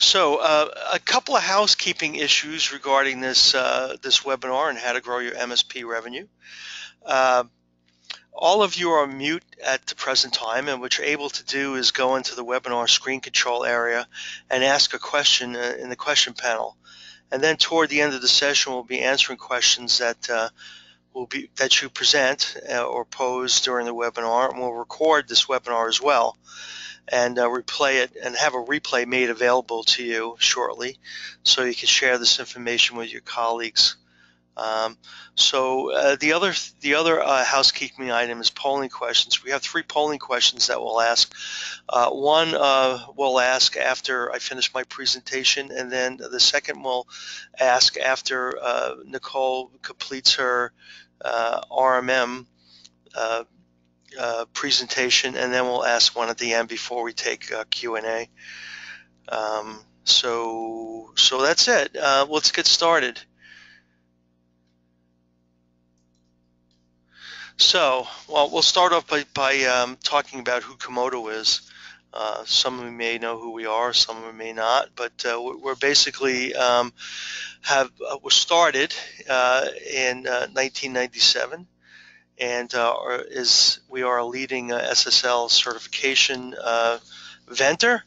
So, uh, a couple of housekeeping issues regarding this uh, this webinar and how to grow your MSP revenue. Uh, all of you are mute at the present time, and what you're able to do is go into the webinar screen control area and ask a question uh, in the question panel. And then toward the end of the session, we'll be answering questions that uh, will be that you present uh, or pose during the webinar, and we'll record this webinar as well and uh, replay it and have a replay made available to you shortly so you can share this information with your colleagues. Um, so uh, the other the other uh, housekeeping item is polling questions. We have three polling questions that we'll ask. Uh, one uh, we'll ask after I finish my presentation, and then the second we'll ask after uh, Nicole completes her uh, RMM uh, presentation, and then we'll ask one at the end before we take uh, Q&A. Um, so, so that's it. Uh, let's get started. So, well, we'll start off by, by um, talking about who Comodo is. Uh, some of you may know who we are, some of you may not, but uh, we're basically um, have uh, was started uh, in 1997 and uh, is we are a leading uh, SSL certification uh, vendor.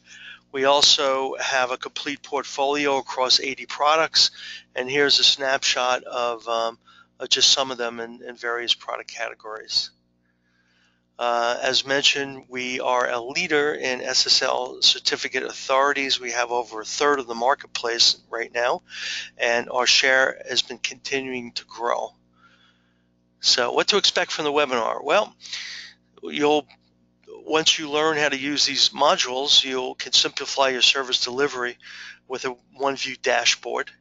We also have a complete portfolio across 80 products, and here's a snapshot of um, just some of them in, in various product categories. Uh, as mentioned, we are a leader in SSL certificate authorities. We have over a third of the marketplace right now, and our share has been continuing to grow. So what to expect from the webinar? Well, you'll once you learn how to use these modules, you can simplify your service delivery with a OneView dashboard.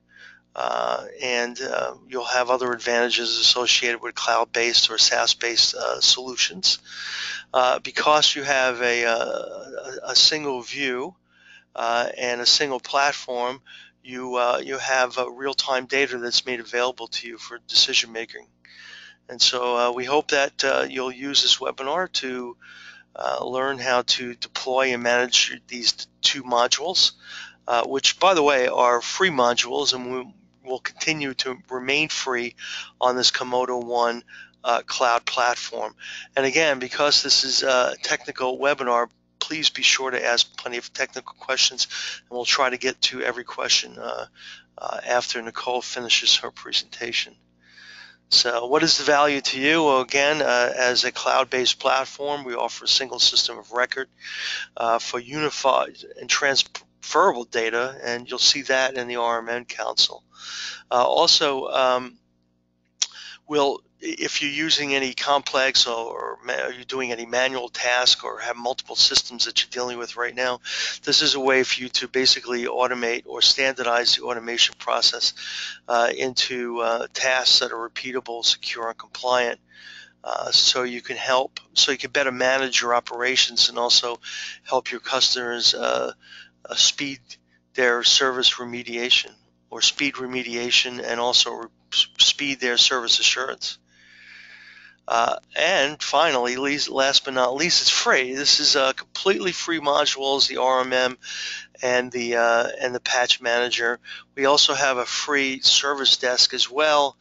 Uh, and uh, you'll have other advantages associated with cloud-based or SaaS-based uh, solutions. Uh, because you have a, uh, a, a single view uh, and a single platform, you, you have real-time data that's made available to you for decision making. And so uh, we hope that uh, you'll use this webinar to uh, learn how to deploy and manage these two modules, uh, which, by the way, are free modules and we will continue to remain free on this Comodo One uh, cloud platform. And again, because this is a technical webinar, please be sure to ask plenty of technical questions, and we'll try to get to every question uh, after Nicole finishes her presentation. So what is the value to you? Well, again, uh, as a cloud-based platform, we offer a single system of record uh, for unified and transferable data, and you'll see that in the RMM Console. Uh, also, um, we'll if you're using any complex or, or you're doing any manual task or have multiple systems that you're dealing with right now, this is a way for you to basically automate or standardize the automation process uh, into uh, tasks that are repeatable, secure, and compliant. Uh, so you can help, so you can better manage your operations and also help your customers uh, uh, speed their service remediation or speed remediation and also speed their service assurance. Uh, and finally, least, last but not least, it's free. This is a completely free modules, the RMM and the uh, and the Patch Manager. We also have a free service desk as well.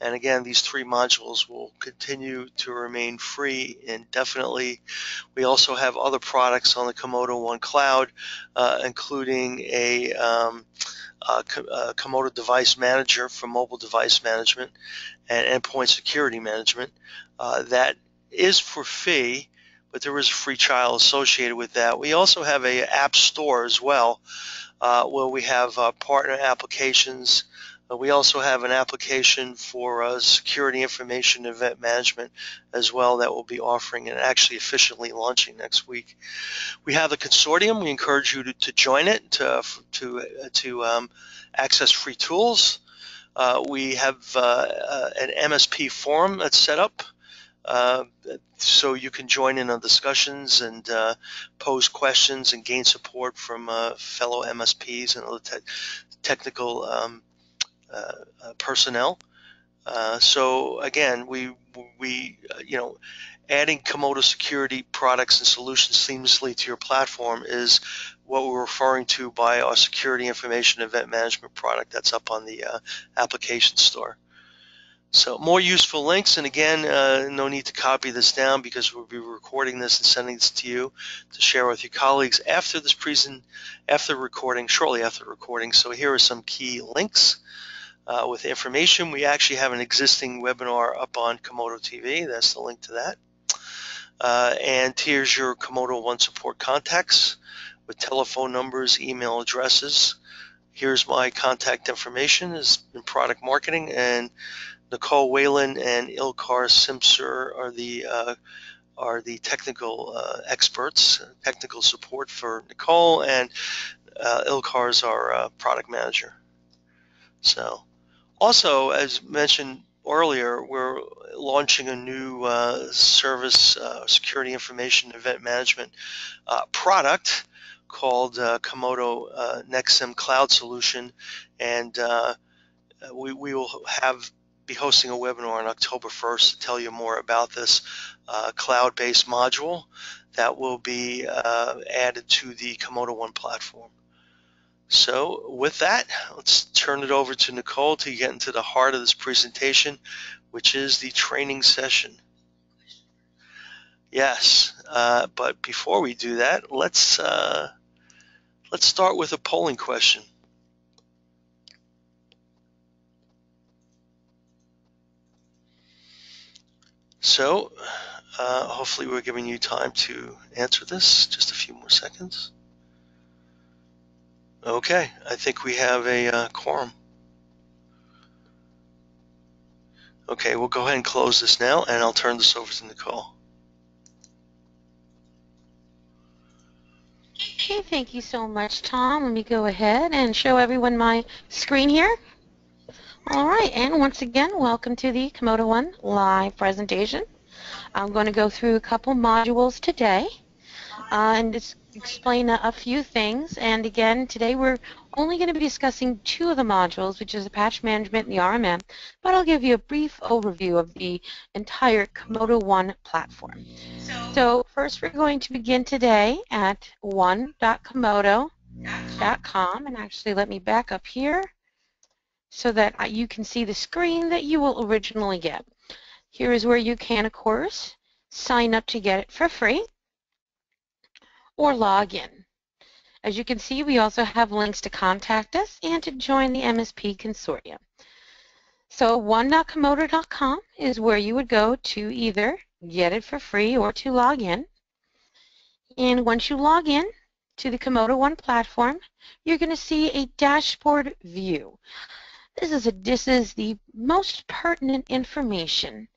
And again, these three modules will continue to remain free indefinitely. We also have other products on the Comodo One Cloud, uh, including a um, uh, Comodo Device Manager for mobile device management and endpoint security management. Uh, that is for fee, but there is a free trial associated with that. We also have a app store as well, uh, where we have uh, partner applications. Uh, we also have an application for uh, security information event management as well that we'll be offering and actually efficiently launching next week. We have the consortium. We encourage you to, to join it to to to um, access free tools. Uh, we have uh, uh, an MSP forum that's set up uh, so you can join in on discussions and uh, pose questions and gain support from uh, fellow MSPs and other te technical um, personnel. so again, we we you know adding Comodo security products and solutions seamlessly to your platform is what we're referring to by our security information event management product that's up on the uh, application store. So more useful links, and again, uh, no need to copy this down because we'll be recording this and sending this to you to share with your colleagues after this present, after recording, shortly after recording. So here are some key links uh, with information. We actually have an existing webinar up on Comodo TV. That's the link to that. Uh, and here's your Comodo One support contacts with telephone numbers, email addresses. Here's my contact information is in product marketing and Nicole Whalen and Ilkar Simser are the uh, are the technical uh, experts, technical support for Nicole, and uh, is our uh, product manager. So, also as mentioned earlier, we're launching a new uh, service uh, security information event management product called Comodo uh, NextSIM Cloud Solution, and we, we will have be hosting a webinar on October 1st to tell you more about this uh, cloud-based module that will be uh, added to the Comodo One platform. So with that, let's turn it over to Nicole to get into the heart of this presentation, which is the training session. Yes, uh, but before we do that, let's uh, let's start with a polling question. So uh, hopefully we're giving you time to answer this. Just a few more seconds. Okay, I think we have a uh, quorum. Okay, we'll go ahead and close this now, and I'll turn this over to Nicole. Okay, thank you so much, Tom. Let me go ahead and show everyone my screen here. All right, and once again, welcome to the Comodo One live presentation. I'm going to go through a couple modules today uh, and just explain a, a, few things. And again, today we're only going to be discussing two of the modules, which is the patch management and the RMM, but I'll give you a brief overview of the entire Comodo One platform. So, so first we're going to begin today at one.comodo.com, and actually let me back up here so that you can see the screen that you will originally get. Here is where you can, of course, sign up to get it for free or log in. As you can see, we also have links to contact us and to join the MSP consortium. So one.comodo.com is where you would go to either get it for free or to log in. And once you log in to the Comodo One platform, you're going to see a dashboard view. This is, a, this is the most pertinent information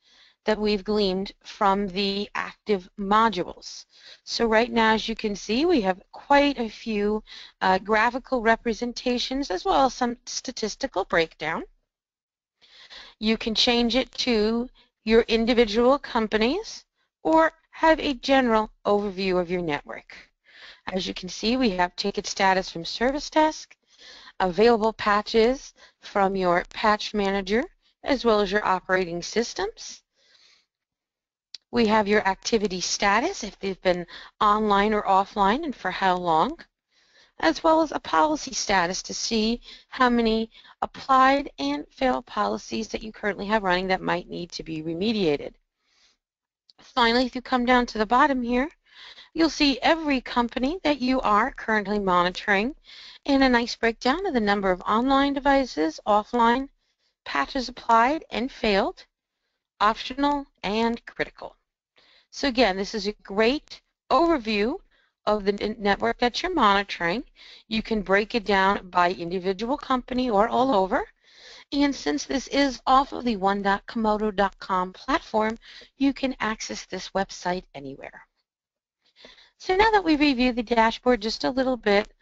that we've gleaned from the active modules. So right now, as you can see, we have quite a few uh, graphical representations as well as some statistical breakdown. You can change it to your individual companies or have a general overview of your network. As you can see, we have ticket status from Service Desk, available patches from your patch manager as well as your operating systems. We have your activity status, if they've been online or offline and for how long, as well as a policy status to see how many applied and failed policies that you currently have running that might need to be remediated. Finally, if you come down to the bottom here, you'll see every company that you are currently monitoring and a nice breakdown of the number of online devices, offline, patches applied and failed, optional, and critical. So again, this is a great overview of the network that you're monitoring. You can break it down by individual company or all over. And since this is off of the one.comodo.com platform, you can access this website anywhere. So now that we've reviewed the dashboard just a little bit,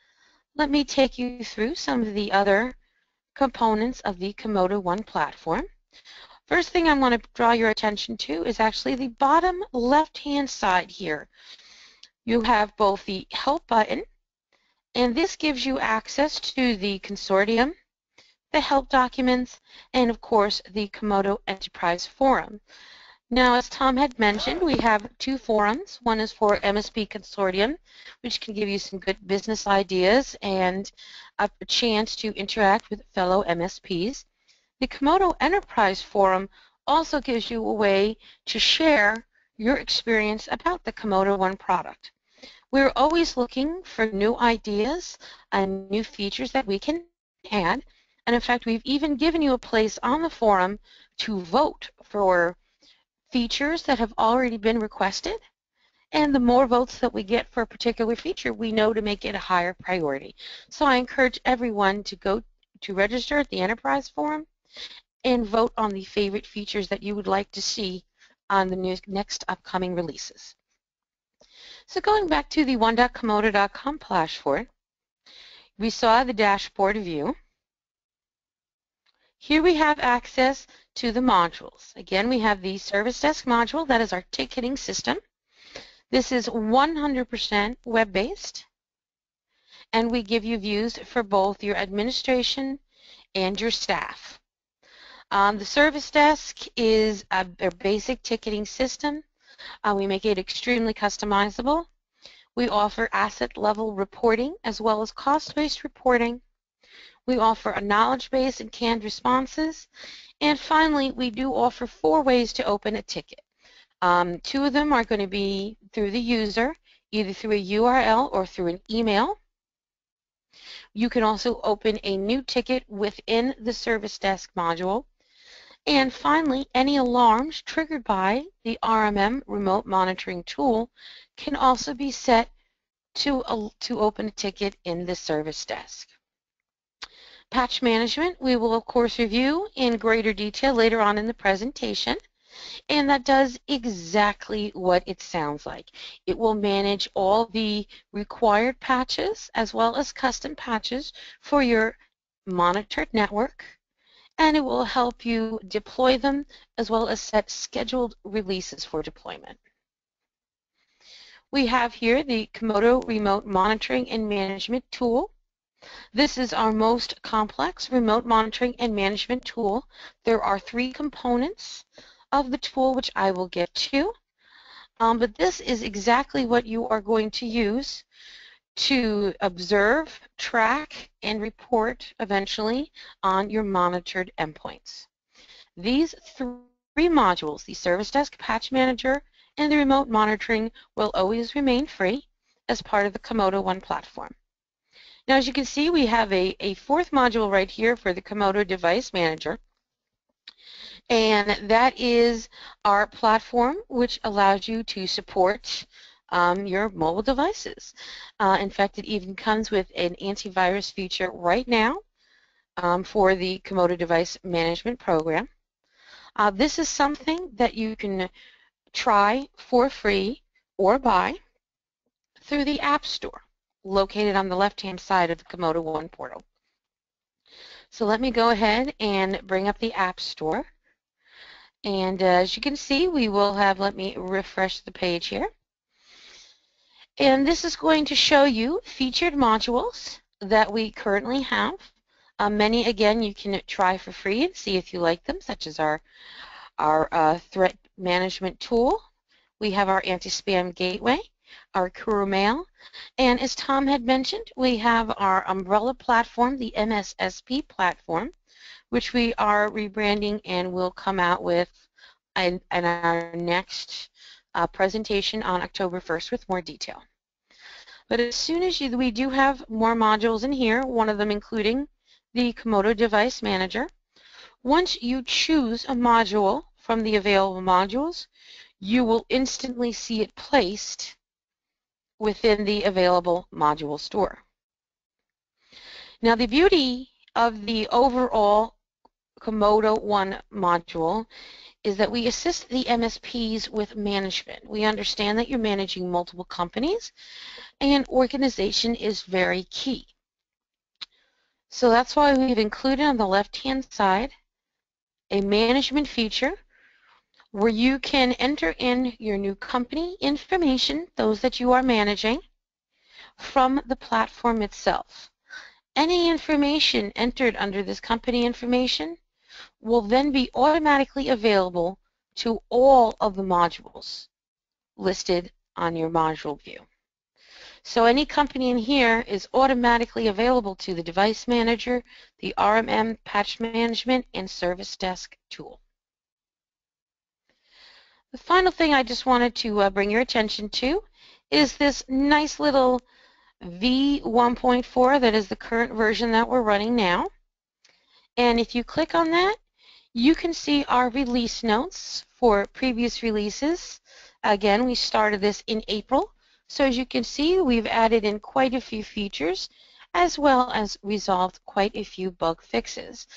let me take you through some of the other components of the Comodo One platform. First thing I want to draw your attention to is actually the bottom left-hand side here. You have both the Help button, and this gives you access to the consortium, the help documents, and of course the Comodo Enterprise Forum. Now, as Tom had mentioned, we have two forums. One is for MSP Consortium, which can give you some good business ideas and a chance to interact with fellow MSPs. The Comodo Enterprise Forum also gives you a way to share your experience about the Comodo One product. We're always looking for new ideas and new features that we can add. And in fact, we've even given you a place on the forum to vote for features that have already been requested. And the more votes that we get for a particular feature, we know to make it a higher priority. So I encourage everyone to go to register at the Enterprise Forum and vote on the favorite features that you would like to see on the next upcoming releases. So going back to the one.comodo.com dashboard, we saw the dashboard view. Here we have access to the modules. Again, we have the Service Desk module, that is our ticketing system. This is 100% web-based, and we give you views for both your administration and your staff. Um, the Service Desk is a, a basic ticketing system. Uh, we make it extremely customizable. We offer asset level reporting as well as cost-based reporting we offer a knowledge base and canned responses. And finally, we do offer four ways to open a ticket. Um, two of them are going to be through the user, either through a URL or through an email. You can also open a new ticket within the Service Desk module. And finally, any alarms triggered by the RMM remote monitoring tool can also be set to, uh, to open a ticket in the Service Desk. Patch management we will of course review in greater detail later on in the presentation and that does exactly what it sounds like. It will manage all the required patches as well as custom patches for your monitored network and it will help you deploy them as well as set scheduled releases for deployment. We have here the Comodo Remote Monitoring and Management tool. This is our most complex remote monitoring and management tool. There are three components of the tool which I will get to. Um, but this is exactly what you are going to use to observe, track, and report eventually on your monitored endpoints. These three modules, the Service Desk Patch Manager and the Remote Monitoring, will always remain free as part of the Comodo One platform. Now, as you can see, we have a, a fourth module right here for the Comodo Device Manager. And that is our platform, which allows you to support um, your mobile devices. Uh, in fact, it even comes with an antivirus feature right now um, for the Comodo Device Management Program. Uh, this is something that you can try for free or buy through the App Store located on the left-hand side of the Comodo One portal. So let me go ahead and bring up the App Store. And uh, as you can see, we will have, let me refresh the page here. And this is going to show you featured modules that we currently have. Uh, many, again, you can try for free and see if you like them, such as our, our uh, threat management tool. We have our anti-spam gateway our KoruMail. And as Tom had mentioned, we have our umbrella platform, the MSSP platform, which we are rebranding and will come out with in, in our next uh, presentation on October 1st with more detail. But as soon as you, we do have more modules in here, one of them including the Comodo Device Manager. Once you choose a module from the available modules, you will instantly see it placed within the available module store. Now the beauty of the overall Comodo One module is that we assist the MSPs with management. We understand that you're managing multiple companies and organization is very key. So that's why we've included on the left-hand side a management feature where you can enter in your new company information, those that you are managing, from the platform itself. Any information entered under this company information will then be automatically available to all of the modules listed on your module view. So any company in here is automatically available to the Device Manager, the RMM Patch Management, and Service Desk tool. The final thing I just wanted to uh, bring your attention to is this nice little V1.4 that is the current version that we're running now. And if you click on that, you can see our release notes for previous releases. Again, we started this in April. So as you can see, we've added in quite a few features as well as resolved quite a few bug fixes.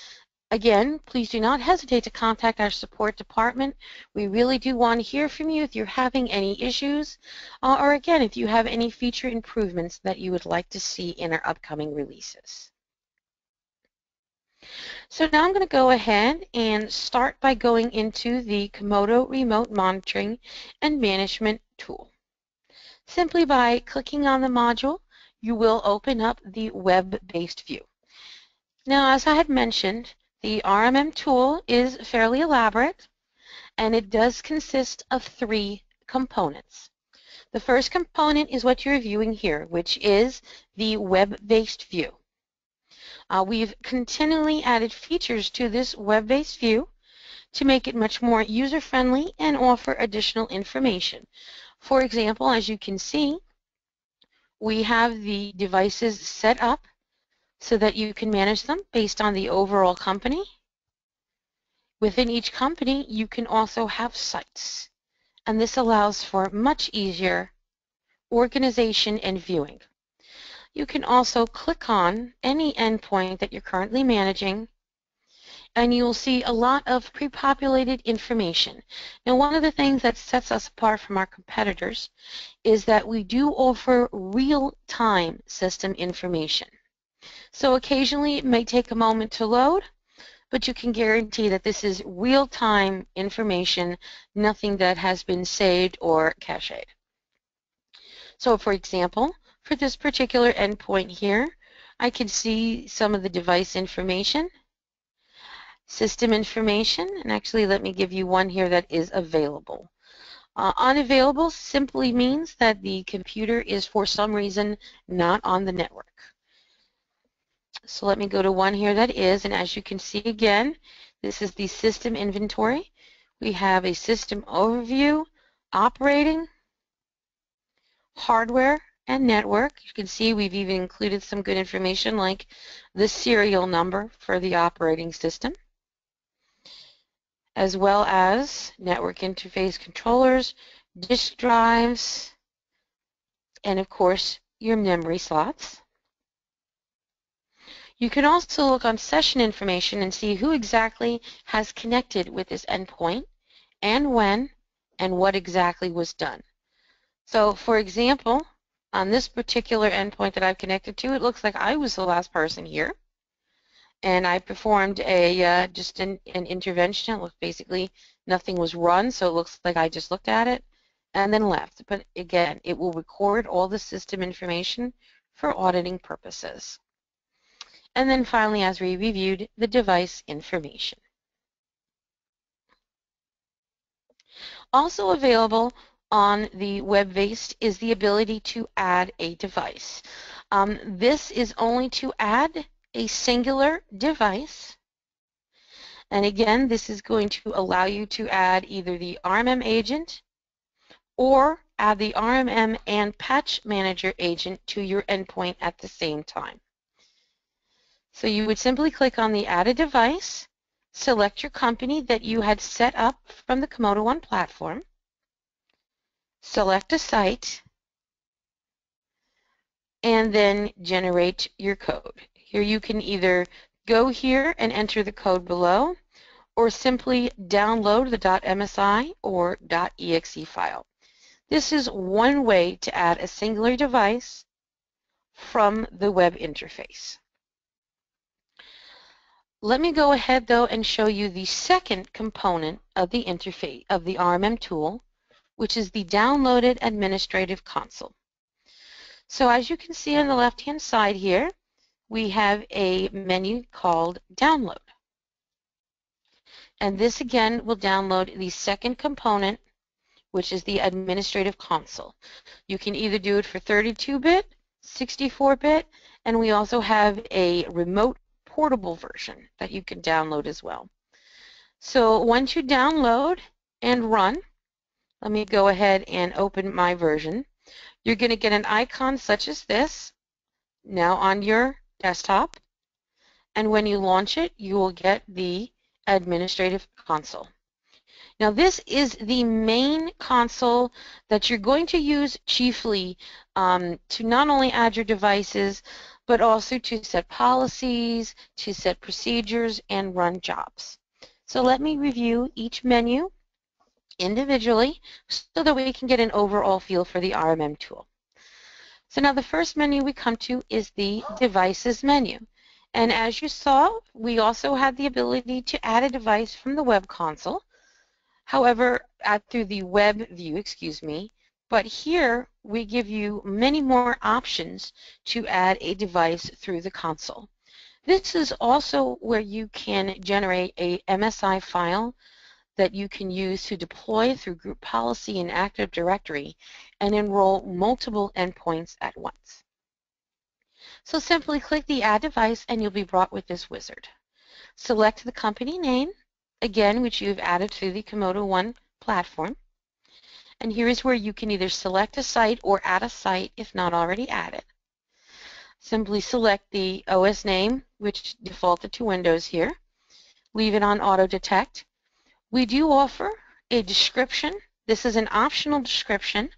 Again, please do not hesitate to contact our support department. We really do want to hear from you if you're having any issues, uh, or again, if you have any feature improvements that you would like to see in our upcoming releases. So now I'm going to go ahead and start by going into the Comodo Remote Monitoring and Management tool. Simply by clicking on the module, you will open up the web-based view. Now, as I had mentioned, the RMM tool is fairly elaborate, and it does consist of three components. The first component is what you're viewing here, which is the web-based view. Uh, we've continually added features to this web-based view to make it much more user-friendly and offer additional information. For example, as you can see, we have the devices set up so that you can manage them based on the overall company. Within each company, you can also have sites, and this allows for much easier organization and viewing. You can also click on any endpoint that you're currently managing and you'll see a lot of pre-populated information. Now one of the things that sets us apart from our competitors is that we do offer real-time system information. So occasionally it may take a moment to load, but you can guarantee that this is real-time information, nothing that has been saved or cached. So for example, for this particular endpoint here, I can see some of the device information, system information, and actually let me give you one here that is available. Uh, unavailable simply means that the computer is for some reason not on the network. So let me go to one here that is, and as you can see again, this is the system inventory. We have a system overview, operating, hardware, and network. You can see we've even included some good information like the serial number for the operating system, as well as network interface controllers, disk drives, and of course your memory slots. You can also look on session information and see who exactly has connected with this endpoint and when and what exactly was done. So for example, on this particular endpoint that I've connected to, it looks like I was the last person here. And I performed a uh, just an, an intervention. It looked basically nothing was run, so it looks like I just looked at it and then left. But again, it will record all the system information for auditing purposes and then finally, as we reviewed, the device information. Also available on the web-based is the ability to add a device. Um, this is only to add a singular device. And again, this is going to allow you to add either the RMM agent or add the RMM and Patch Manager agent to your endpoint at the same time. So you would simply click on the Add a Device, select your company that you had set up from the Comodo One platform, select a site, and then generate your code. Here you can either go here and enter the code below, or simply download the .msi or .exe file. This is one way to add a singular device from the web interface. Let me go ahead though and show you the second component of the interface of the RMM tool, which is the downloaded administrative console. So as you can see on the left hand side here, we have a menu called download. And this again will download the second component, which is the administrative console. You can either do it for 32-bit, 64-bit, and we also have a remote portable version that you can download as well. So once you download and run, let me go ahead and open my version. You're going to get an icon such as this now on your desktop. And when you launch it, you will get the administrative console. Now this is the main console that you're going to use chiefly um, to not only add your devices, but also to set policies, to set procedures, and run jobs. So let me review each menu individually so that we can get an overall feel for the RMM tool. So now the first menu we come to is the devices menu. And as you saw, we also had the ability to add a device from the web console. However, through the web view, excuse me, but here we give you many more options to add a device through the console. This is also where you can generate a MSI file that you can use to deploy through group policy and Active Directory and enroll multiple endpoints at once. So simply click the Add Device and you'll be brought with this wizard. Select the company name, again, which you've added to the Comodo One platform. And here is where you can either select a site or add a site if not already added. Simply select the OS name, which defaulted to Windows here. Leave it on Auto Detect we do offer a description. This is an optional description,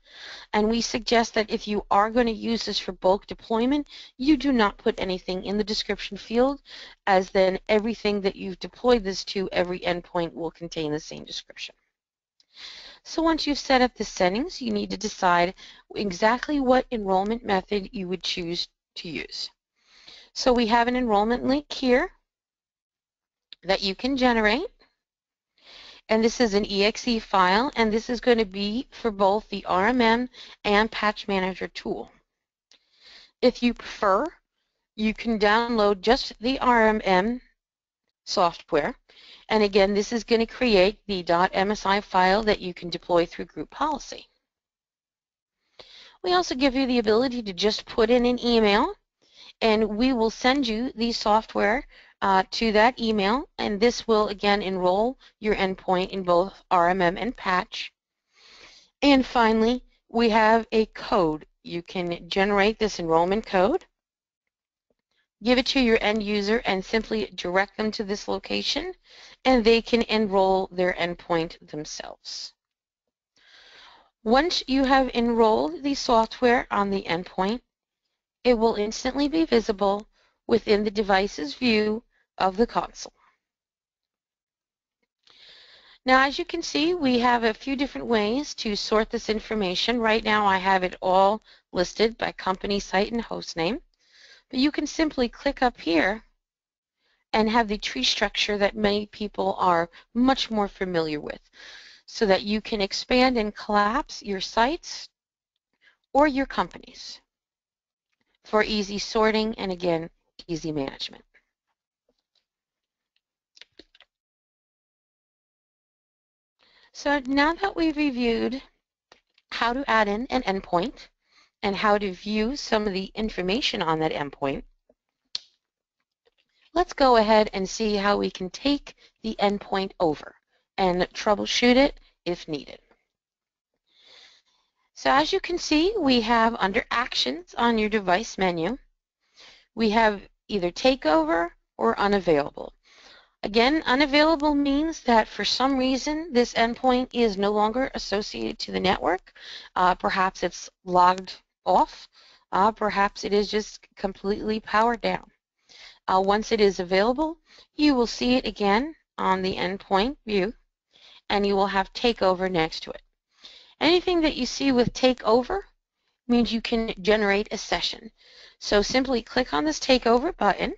and we suggest that if you are going to use this for bulk deployment, you do not put anything in the description field, as then everything that you've deployed this to, every endpoint will contain the same description. So once you've set up the settings, you need to decide exactly what enrollment method you would choose to use. So we have an enrollment link here that you can generate and this is an exe file, and this is going to be for both the RMM and Patch Manager tool. If you prefer, you can download just the RMM software, and again, this is going to create the .msi file that you can deploy through group policy. We also give you the ability to just put in an email, and we will send you the software uh, to that email, and this will again enroll your endpoint in both RMM and patch. And finally, we have a code. You can generate this enrollment code, give it to your end user, and simply direct them to this location, and they can enroll their endpoint themselves. Once you have enrolled the software on the endpoint, it will instantly be visible within the device's view of the console. Now, as you can see, we have a few different ways to sort this information. Right now, I have it all listed by company, site, and host name. But you can simply click up here and have the tree structure that many people are much more familiar with so that you can expand and collapse your sites or your companies for easy sorting and, again, easy management. So now that we've reviewed how to add in an endpoint and how to view some of the information on that endpoint, let's go ahead and see how we can take the endpoint over and troubleshoot it if needed. So as you can see, we have under Actions on your device menu, we have either Takeover or Unavailable. Again, unavailable means that for some reason this endpoint is no longer associated to the network. Uh, perhaps it's logged off. Uh, perhaps it is just completely powered down. Uh, once it is available, you will see it again on the endpoint view, and you will have takeover next to it. Anything that you see with takeover means you can generate a session. So simply click on this takeover button,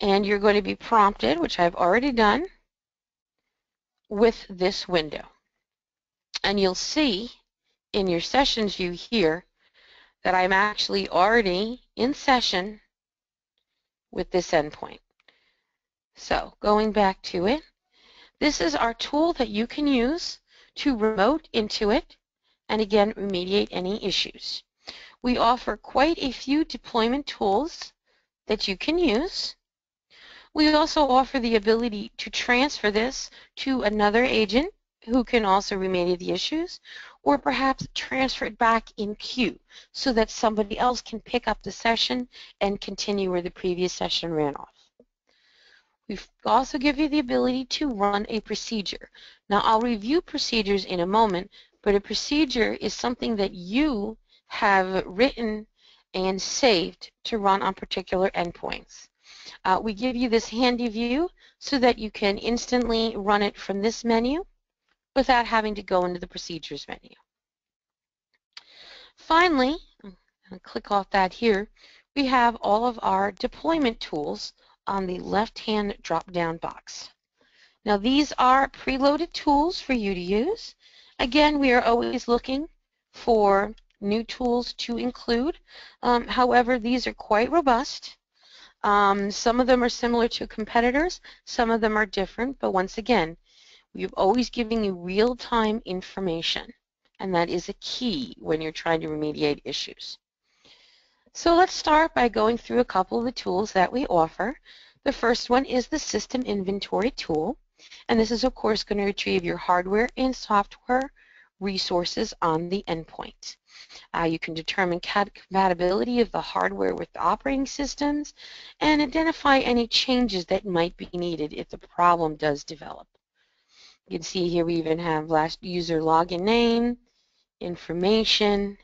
and you're going to be prompted, which I've already done, with this window. And you'll see in your sessions view here that I'm actually already in session with this endpoint. So going back to it, this is our tool that you can use to remote into it and again remediate any issues. We offer quite a few deployment tools that you can use. We also offer the ability to transfer this to another agent who can also remediate the issues, or perhaps transfer it back in queue so that somebody else can pick up the session and continue where the previous session ran off. We also give you the ability to run a procedure. Now I'll review procedures in a moment, but a procedure is something that you have written and saved to run on particular endpoints. Uh, we give you this handy view so that you can instantly run it from this menu without having to go into the procedures menu. Finally, I'll click off that here, we have all of our deployment tools on the left-hand drop-down box. Now these are preloaded tools for you to use. Again, we are always looking for new tools to include. Um, however, these are quite robust. Um, some of them are similar to competitors, some of them are different, but once again, we've always given you real-time information, and that is a key when you're trying to remediate issues. So let's start by going through a couple of the tools that we offer. The first one is the System Inventory tool, and this is of course going to retrieve your hardware and software resources on the endpoint. Uh, you can determine compatibility of the hardware with the operating systems and identify any changes that might be needed if the problem does develop. You can see here we even have last user login name, information,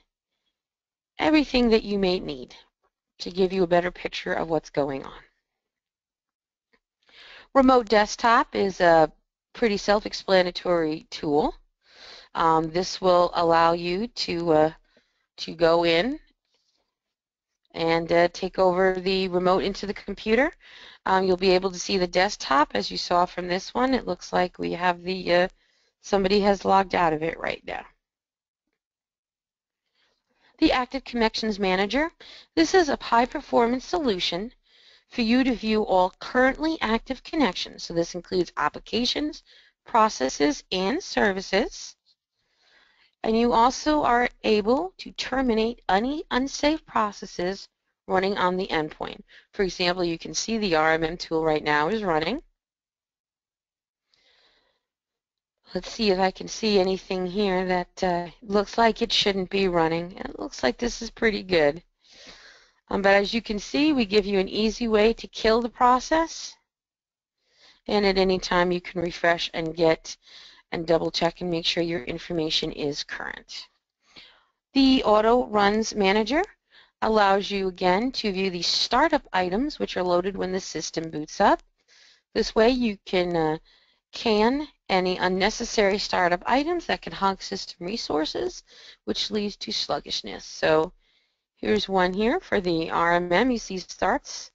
everything that you may need to give you a better picture of what's going on. Remote Desktop is a pretty self-explanatory tool. Um, this will allow you to uh, to go in and uh, take over the remote into the computer. Um, you'll be able to see the desktop as you saw from this one. It looks like we have the uh, somebody has logged out of it right now. The Active Connections Manager. This is a high performance solution for you to view all currently active connections. So this includes applications, processes, and services. And you also are able to terminate any unsafe processes running on the endpoint. For example, you can see the RMM tool right now is running. Let's see if I can see anything here that uh, looks like it shouldn't be running. It looks like this is pretty good. Um, but as you can see, we give you an easy way to kill the process. And at any time you can refresh and get and double check and make sure your information is current. The Auto Runs Manager allows you again to view the startup items which are loaded when the system boots up. This way you can uh, can any unnecessary startup items that can hog system resources which leads to sluggishness. So here's one here for the RMM. You see starts.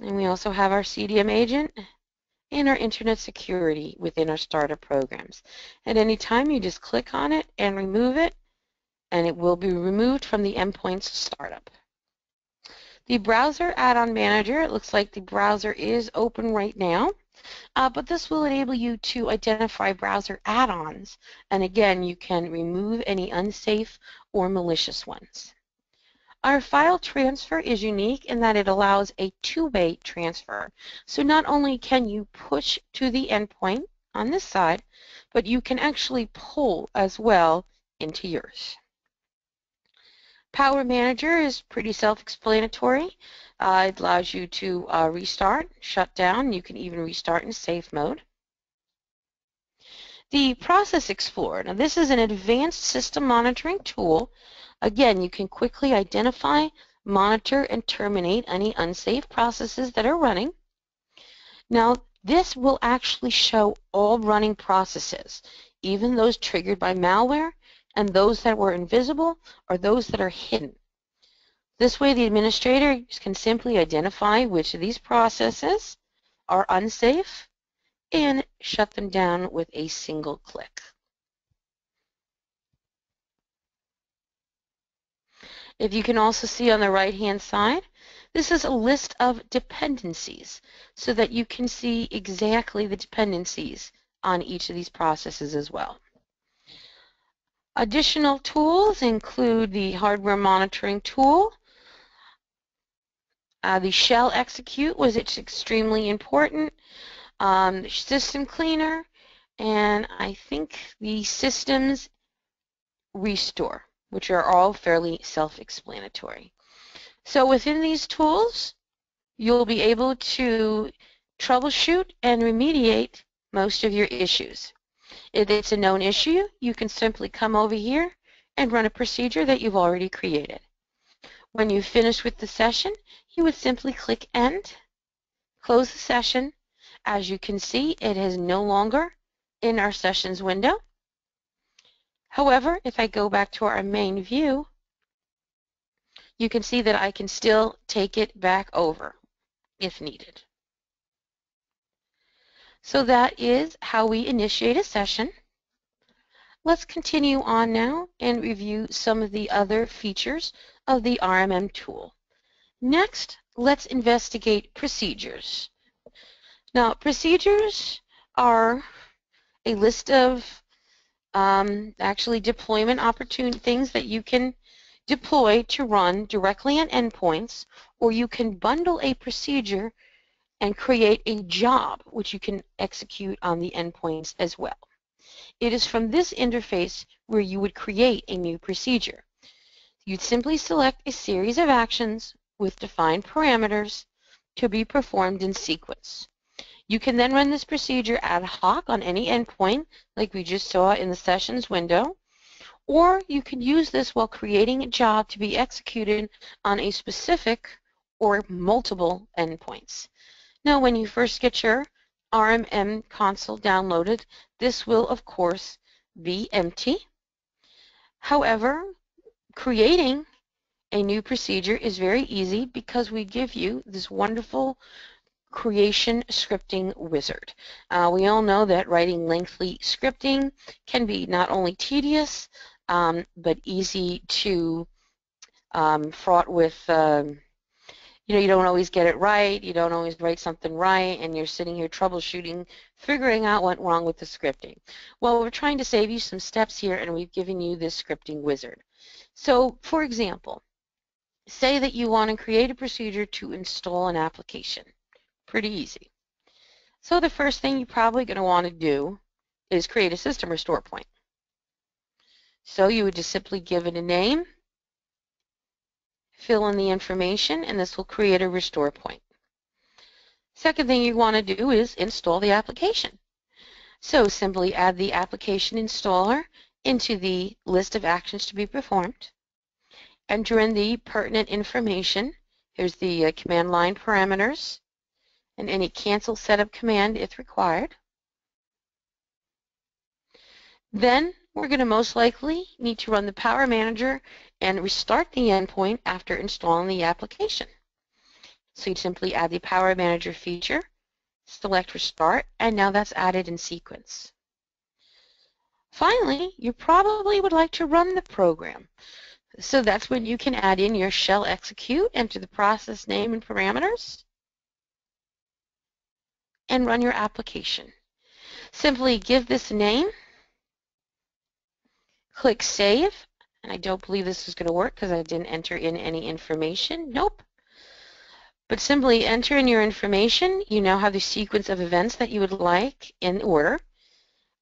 And we also have our CDM agent and our internet security within our startup programs. At any time, you just click on it and remove it, and it will be removed from the endpoint's startup. The browser add-on manager, it looks like the browser is open right now, uh, but this will enable you to identify browser add-ons, and again, you can remove any unsafe or malicious ones. Our file transfer is unique in that it allows a two-way transfer. So not only can you push to the endpoint on this side, but you can actually pull as well into yours. Power Manager is pretty self-explanatory. Uh, it allows you to uh, restart, shut down. You can even restart in safe mode. The Process Explorer. Now this is an advanced system monitoring tool Again, you can quickly identify, monitor, and terminate any unsafe processes that are running. Now, this will actually show all running processes, even those triggered by malware and those that were invisible or those that are hidden. This way, the administrator can simply identify which of these processes are unsafe and shut them down with a single click. If you can also see on the right hand side, This is a list of dependencies so that you can see exactly the dependencies on each of these processes as well. Additional tools include the hardware monitoring tool. Uh, the shell execute was extremely important. Um, the system cleaner, and I think the systems restore, which are all fairly self-explanatory. So within these tools, you'll be able to troubleshoot and remediate most of your issues. If it's a known issue, you can simply come over here and run a procedure that you've already created. When you finish with the session, you would simply click End, close the session. As you can see, it is no longer in our sessions window. However, if I go back to our main view, you can see that I can still take it back over if needed. So that is how we initiate a session. Let's continue on now and review some of the other features of the RMM tool. Next, let's investigate procedures. Now, procedures are a list of um, actually deployment opportunity things that you can deploy to run directly on endpoints, or you can bundle a procedure and create a job which you can execute on the endpoints as well. It is from this interface where you would create a new procedure. You'd simply select a series of actions with defined parameters to be performed in sequence. You can then run this procedure ad hoc on any endpoint, like we just saw in the sessions window, or you can use this while creating a job to be executed on a specific or multiple endpoints. Now, when you first get your RMM console downloaded, this will, of course, be empty. However, creating a new procedure is very easy because we give you this wonderful creation scripting wizard. Uh, we all know that writing lengthy scripting can be not only tedious, um, but easy to um, fraught with, um, you know, you don't always get it right, you don't always write something right, and you're sitting here troubleshooting, figuring out what went wrong with the scripting. Well, we're trying to save you some steps here, and we've given you this scripting wizard. So, for example, say that you want to create a procedure to install an application. Pretty easy. So the first thing you're probably going to want to do is create a system restore point. So you would just simply give it a name, fill in the information, and this will create a restore point. Second thing you want to do is install the application. So simply add the application installer into the list of actions to be performed. Enter in the pertinent information. Here's the uh, command line parameters and any cancel setup command if required. Then we're going to most likely need to run the Power Manager and restart the endpoint after installing the application. So you simply add the Power Manager feature, select Restart, and now that's added in sequence. Finally, you probably would like to run the program. So that's when you can add in your shell execute, enter the process name and parameters, and run your application. Simply give this a name, click Save, and I don't believe this is going to work because I didn't enter in any information. Nope. But simply enter in your information. You now have the sequence of events that you would like in order.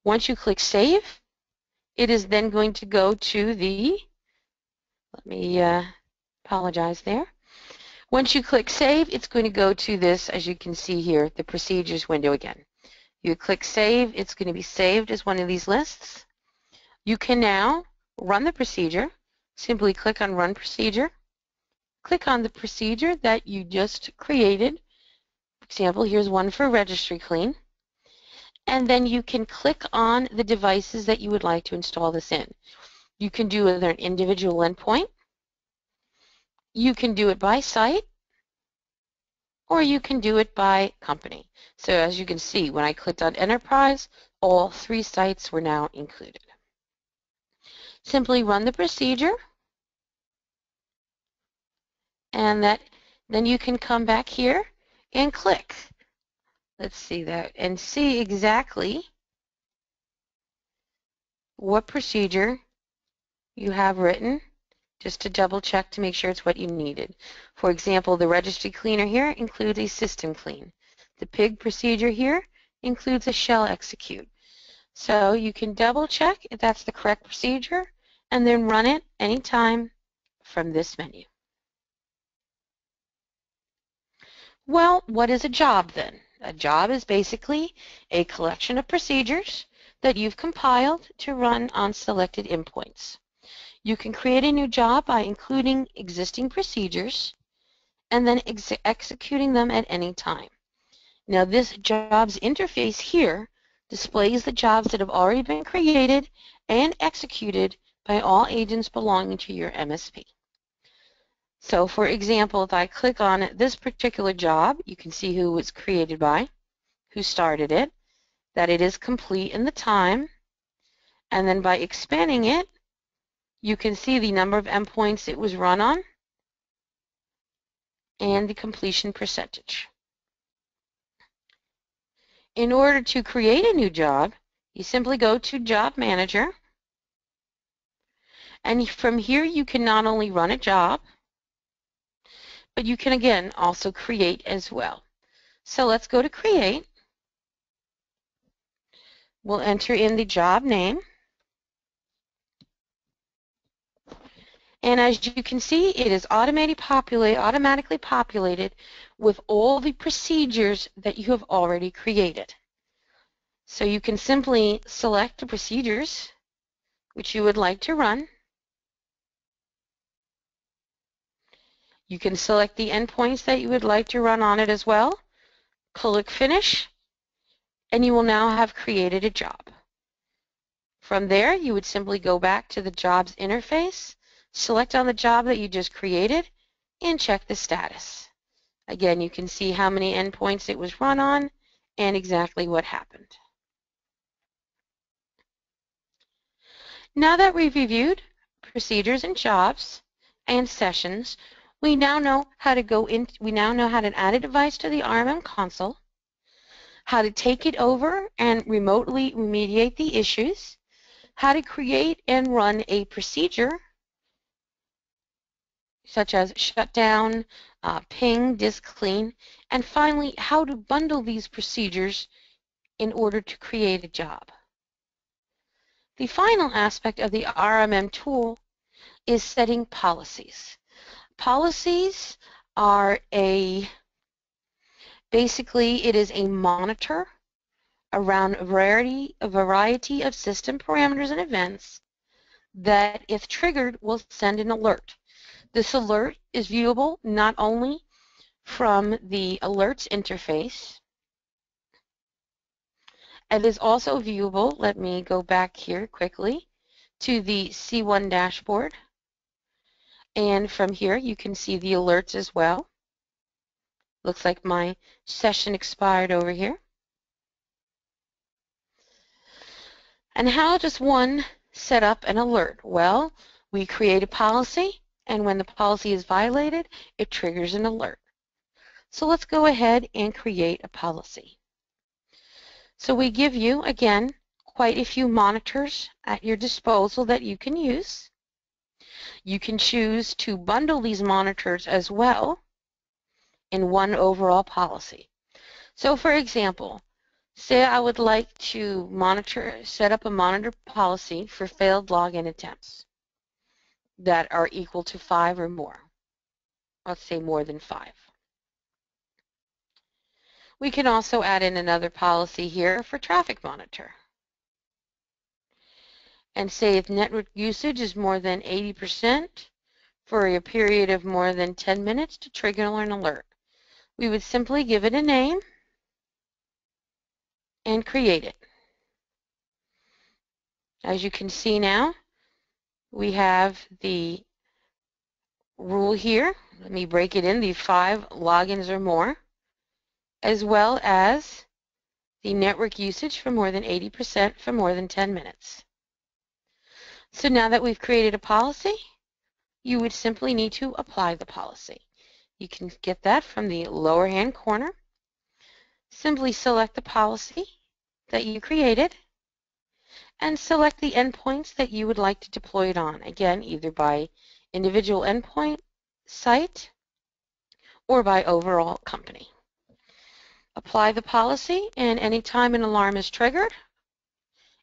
Once you click Save, it is then going to go to the, let me uh, apologize there. Once you click Save, it's going to go to this, as you can see here, the Procedures window again. You click Save, it's going to be saved as one of these lists. You can now run the procedure. Simply click on Run Procedure. Click on the procedure that you just created. For example, here's one for Registry Clean. And then you can click on the devices that you would like to install this in. You can do either an individual endpoint, you can do it by site, or you can do it by company. So as you can see, when I clicked on Enterprise, all three sites were now included. Simply run the procedure, and that Then you can come back here and click. Let's see that and see exactly what procedure you have written just to double check to make sure it's what you needed. For example, the registry cleaner here includes a system clean. The ping procedure here includes a shell execute. So you can double check if that's the correct procedure and then run it anytime from this menu. Well, what is a job then? A job is basically a collection of procedures that you've compiled to run on selected endpoints. You can create a new job by including existing procedures and then ex executing them at any time. Now this jobs interface here displays the jobs that have already been created and executed by all agents belonging to your MSP. So for example, if I click on this particular job, you can see who was created by, who started it, that it is complete in the time, and then by expanding it, you can see the number of endpoints it was run on and the completion percentage. In order to create a new job, you simply go to Job Manager, and from here you can not only run a job, but you can again also create as well. So let's go to create. We'll enter in the job name. And as you can see, it is automatically populated, automatically populated with all the procedures that you have already created. So you can simply select the procedures which you would like to run. You can select the endpoints that you would like to run on it as well. Click Finish, and you will now have created a job. From there, you would simply go back to the Jobs interface, select on the job that you just created, and check the status. Again, you can see how many endpoints it was run on and exactly what happened. Now that we've reviewed procedures and jobs and sessions, we now know how to go in, we now know how to add a device to the RMM console, how to take it over and remotely remediate the issues, how to create and run a procedure such as shutdown, uh, ping, disk clean, and finally how to bundle these procedures in order to create a job. The final aspect of the RMM tool is setting policies. Policies are a, basically it is a monitor around a variety, a variety of system parameters and events that if triggered will send an alert. This alert is viewable not only from the alerts interface, it is also viewable, let me go back here quickly, to the C1 dashboard. And from here you can see the alerts as well. Looks like my session expired over here. And how does one set up an alert? Well, we create a policy, and when the policy is violated, it triggers an alert. So let's go ahead and create a policy. So we give you, again, quite a few monitors at your disposal that you can use. You can choose to bundle these monitors as well in one overall policy. So for example, say I would like to monitor, set up a monitor policy for failed login attempts that are equal to five or more. Let's say more than five. We can also add in another policy here for traffic monitor and say if network usage is more than 80% for a period of more than 10 minutes to trigger an alert. We would simply give it a name and create it. As you can see now, we have the rule here. Let me break it in, the five logins or more, as well as the network usage for more than 80% for more than 10 minutes. So now that we've created a policy, you would simply need to apply the policy. You can get that from the lower hand corner. Simply select the policy that you created and select the endpoints that you would like to deploy it on. Again, either by individual endpoint, site, or by overall company. Apply the policy and anytime an alarm is triggered,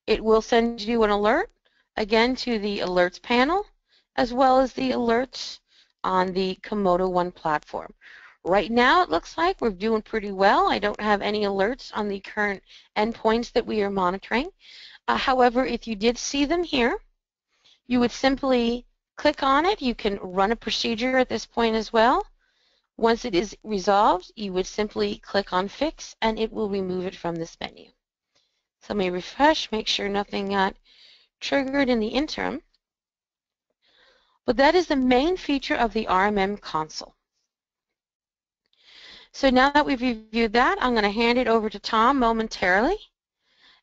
it will send you an alert, again to the alerts panel, as well as the alerts on the Comodo One platform. Right now it looks like we're doing pretty well. I don't have any alerts on the current endpoints that we are monitoring. Uh, however, if you did see them here, you would simply click on it. You can run a procedure at this point as well. Once it is resolved, you would simply click on Fix and it will remove it from this menu. So let me refresh, make sure nothing got triggered in the interim. But that is the main feature of the RMM console. So now that we've reviewed that, I'm going to hand it over to Tom momentarily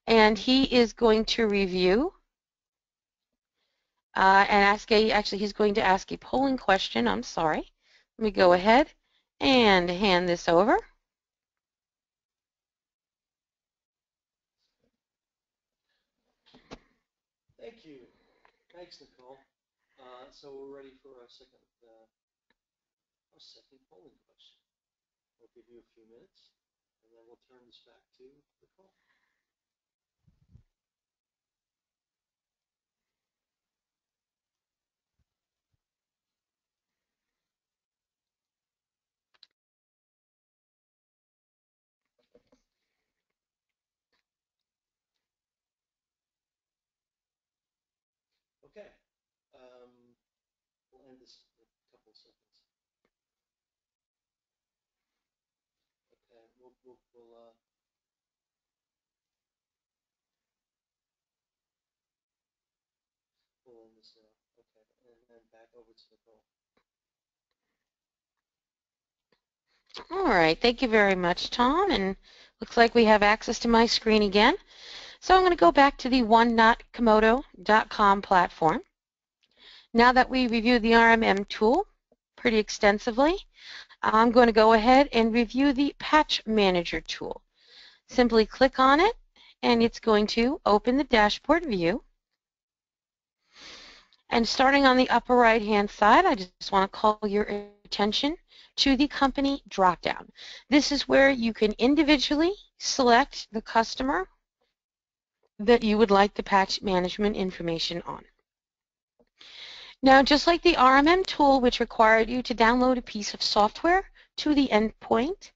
and he is going to review uh, and ask a, actually he's going to ask a polling question, I'm sorry. Let me go ahead and hand this over. Thank you. Thanks, Nicole. Uh, so we're ready for our second, uh, our second polling question. We'll give you a few minutes, and then we'll turn this back to Okay. Um, we'll end this in a couple of seconds. Okay, we'll, we'll, we'll, uh, we'll this now. Okay, and then back over to Nicole. All right, thank you very much, Tom. And looks like we have access to my screen again. So I'm going to go back to the one.comodo.com platform. Now that we reviewed the RMM tool pretty extensively, I'm going to go ahead and review the Patch Manager tool. Simply click on it, and it's going to open the dashboard view. And starting on the upper right-hand side, I just want to call your attention to the company dropdown. This is where you can individually select the customer that you would like the patch management information on. Now, just like the RMM tool, which required you to download a piece of software to the endpoint,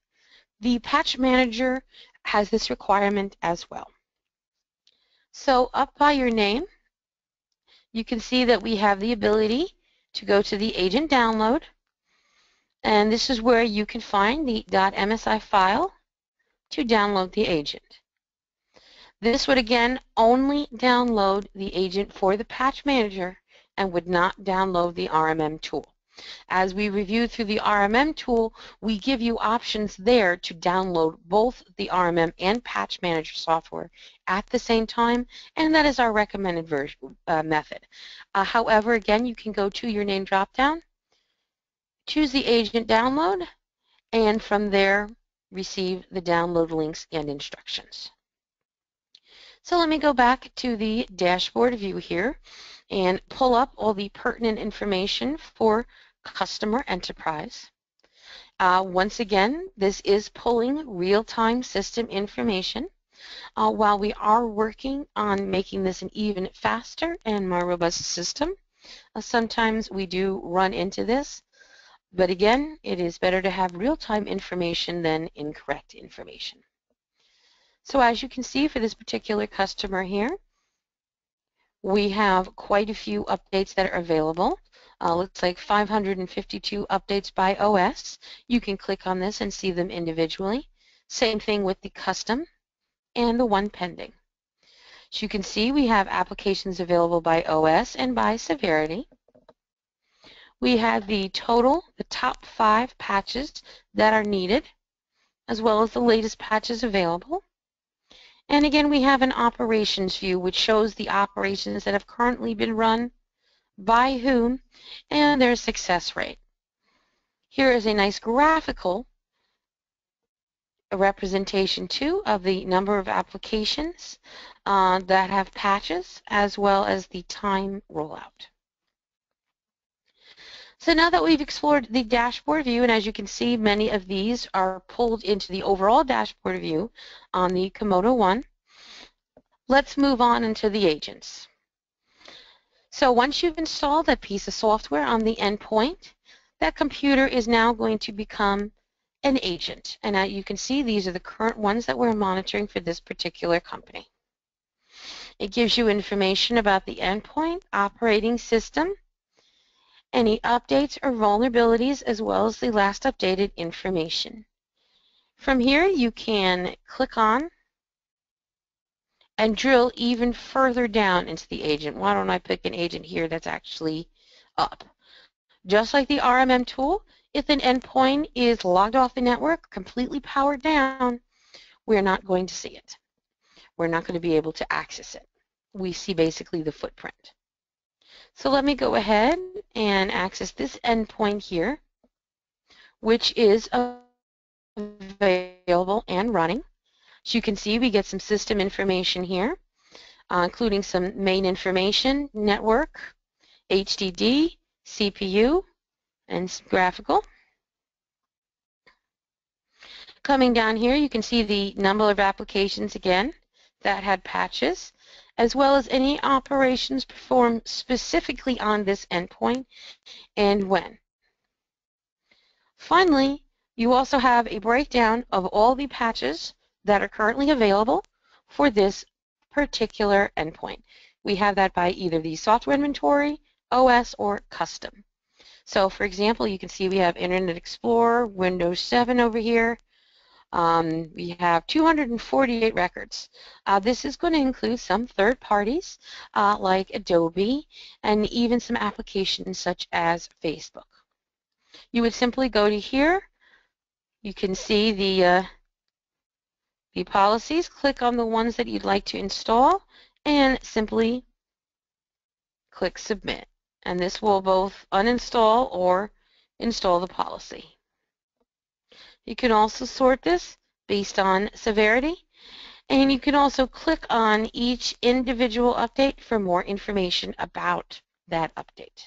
the Patch Manager has this requirement as well. So up by your name, you can see that we have the ability to go to the agent download, and this is where you can find the .msi file to download the agent. This would again only download the agent for the patch manager and would not download the RMM tool. As we review through the RMM tool, we give you options there to download both the RMM and Patch Manager software at the same time, and that is our recommended version, uh, method. Uh, however, again, you can go to your name dropdown, choose the agent download, and from there receive the download links and instructions. So let me go back to the dashboard view here and pull up all the pertinent information for customer enterprise. Uh, once again, this is pulling real-time system information. Uh, while we are working on making this an even faster and more robust system, uh, sometimes we do run into this. But again, it is better to have real-time information than incorrect information. So as you can see for this particular customer here, we have quite a few updates that are available. Uh, looks like 552 updates by OS. You can click on this and see them individually. Same thing with the custom and the one pending. So you can see we have applications available by OS and by severity. We have the total, the top five patches that are needed, as well as the latest patches available. And again, we have an operations view, which shows the operations that have currently been run, by whom, and their success rate. Here is a nice graphical representation too of the number of applications uh, that have patches as well as the time rollout. So now that we've explored the dashboard view, and as you can see, many of these are pulled into the overall dashboard view on the Comodo One, let's move on into the agents. So once you've installed that piece of software on the endpoint, that computer is now going to become an agent. And uh, you can see these are the current ones that we're monitoring for this particular company. It gives you information about the endpoint, operating system, any updates or vulnerabilities, as well as the last updated information. From here, you can click on and drill even further down into the agent. Why don't I pick an agent here that's actually up? Just like the RMM tool, if an endpoint is logged off the network, completely powered down, we're not going to see it. We're not going to be able to access it. We see basically the footprint. So let me go ahead and access this endpoint here, which is available and running. As you can see, we get some system information here, uh, including some main information, network, HDD, CPU, and graphical. Coming down here, you can see the number of applications again that had patches as well as any operations performed specifically on this endpoint and when. Finally, you also have a breakdown of all the patches that are currently available for this particular endpoint. We have that by either the software inventory, OS, or custom. So for example, you can see we have Internet Explorer, Windows 7 over here, um, we have 248 records. Uh, this is going to include some third parties uh, like Adobe and even some applications such as Facebook. You would simply go to here. You can see the, uh, the policies. Click on the ones that you'd like to install and simply click Submit. And this will both uninstall or install the policy. You can also sort this based on severity. And you can also click on each individual update for more information about that update.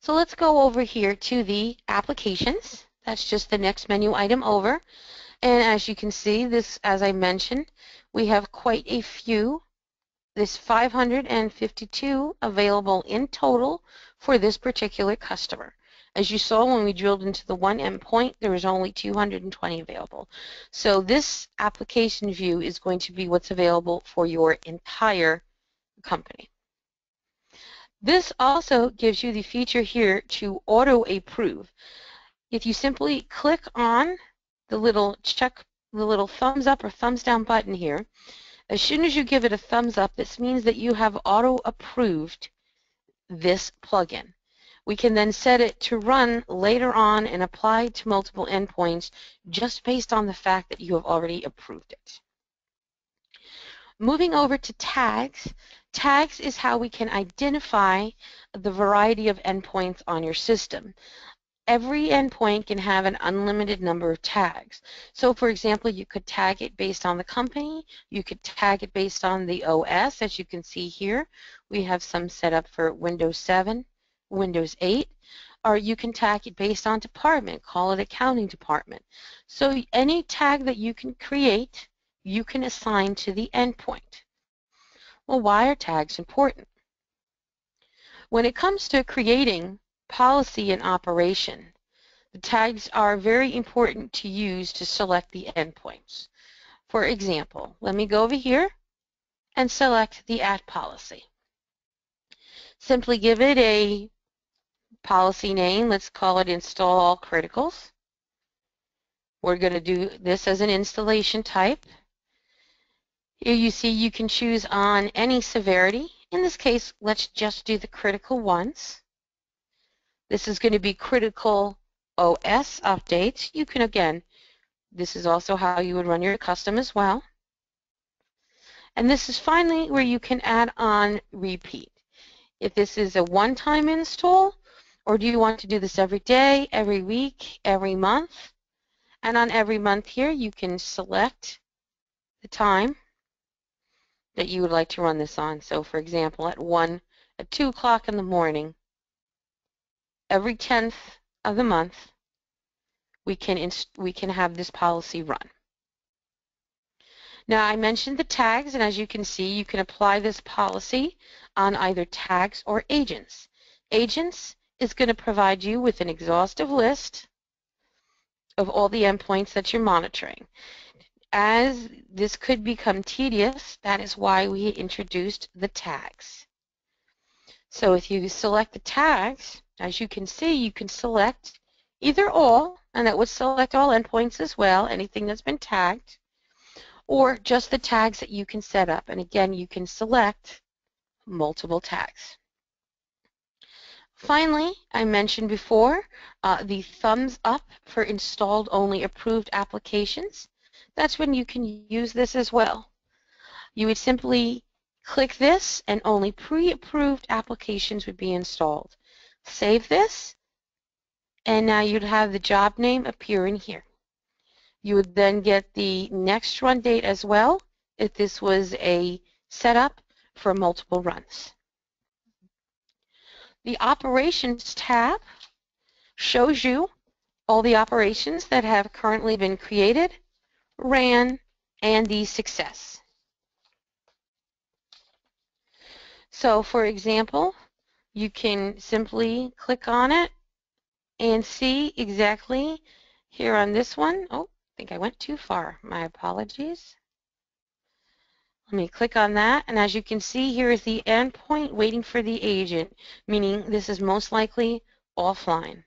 So let's go over here to the applications. That's just the next menu item over. And as you can see, this, as I mentioned, we have quite a few. This 552 available in total for this particular customer. As you saw when we drilled into the one endpoint, there was only 220 available. So this application view is going to be what's available for your entire company. This also gives you the feature here to auto-approve. If you simply click on the little check, the little thumbs up or thumbs down button here, as soon as you give it a thumbs up, this means that you have auto-approved this plugin. We can then set it to run later on and apply to multiple endpoints just based on the fact that you have already approved it. Moving over to tags, tags is how we can identify the variety of endpoints on your system. Every endpoint can have an unlimited number of tags. So for example, you could tag it based on the company, you could tag it based on the OS, as you can see here. We have some set up for Windows 7, Windows 8, or you can tag it based on department, call it accounting department. So any tag that you can create, you can assign to the endpoint. Well, why are tags important? When it comes to creating policy and operation, the tags are very important to use to select the endpoints. For example, let me go over here and select the at policy. Simply give it a policy name, let's call it install all criticals. We're going to do this as an installation type. Here you see you can choose on any severity. In this case, let's just do the critical ones. This is going to be critical OS updates. You can, again, this is also how you would run your custom as well. And this is finally where you can add on repeat. if this is a one-time install or do you want to do this every day, every week, every month. And on every month here, you can select the time that you would like to run this on. So for example, at 1, at 2 o'clock in the morning, every 10th of the month, we can, we can have this policy run. Now I mentioned the tags and as you can see you can apply this policy on either tags or agents. Agents is going to provide you with an exhaustive list of all the endpoints that you're monitoring. As this could become tedious, that is why we introduced the tags. So if you select the tags, as you can see, you can select either all, and that would select all endpoints as well, anything that's been tagged, or just the tags that you can set up. And again, you can select multiple tags. Finally, I mentioned before uh, the thumbs up for installed only approved applications. That's when you can use this as well. You would simply click this and only pre-approved applications would be installed. Save this and now you'd have the job name appear in here. You would then get the next run date as well if this was a setup for multiple runs. The Operations tab shows you all the operations that have currently been created, ran, and the success. So for example, you can simply click on it and see exactly here on this one. Oh, I think I went too far. My apologies. Let me click on that, and as you can see, here is the endpoint waiting for the agent, meaning this is most likely offline.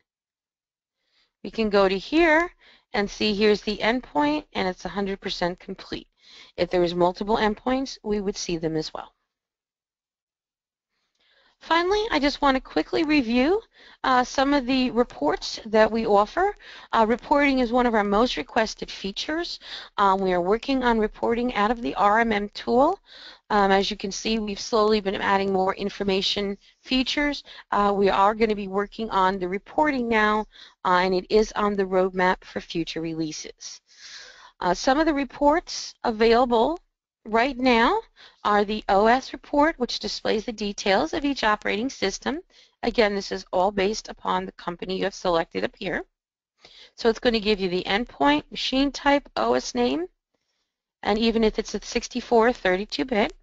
We can go to here and see here's the endpoint, and it's 100% complete. If there was multiple endpoints, we would see them as well. Finally, I just want to quickly review uh, some of the reports that we offer. Uh, reporting is one of our most requested features. Um, we are working on reporting out of the RMM tool. Um, as you can see, we've slowly been adding more information features. Uh, we are going to be working on the reporting now, uh, and it is on the roadmap for future releases. Uh, some of the reports available right now are the OS report, which displays the details of each operating system. Again, this is all based upon the company you have selected up here. So it's going to give you the endpoint, machine type, OS name, and even if it's a 64 or 32-bit.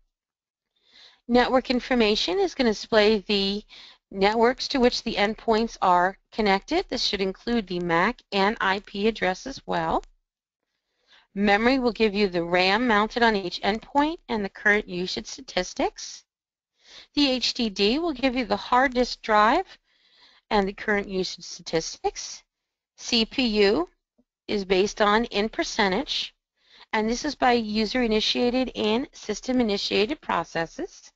Network information is going to display the networks to which the endpoints are connected. This should include the MAC and IP address as well. Memory will give you the RAM mounted on each endpoint and the current usage statistics. The HDD will give you the hard disk drive and the current usage statistics. CPU is based on in percentage, and this is by user-initiated and system-initiated processes.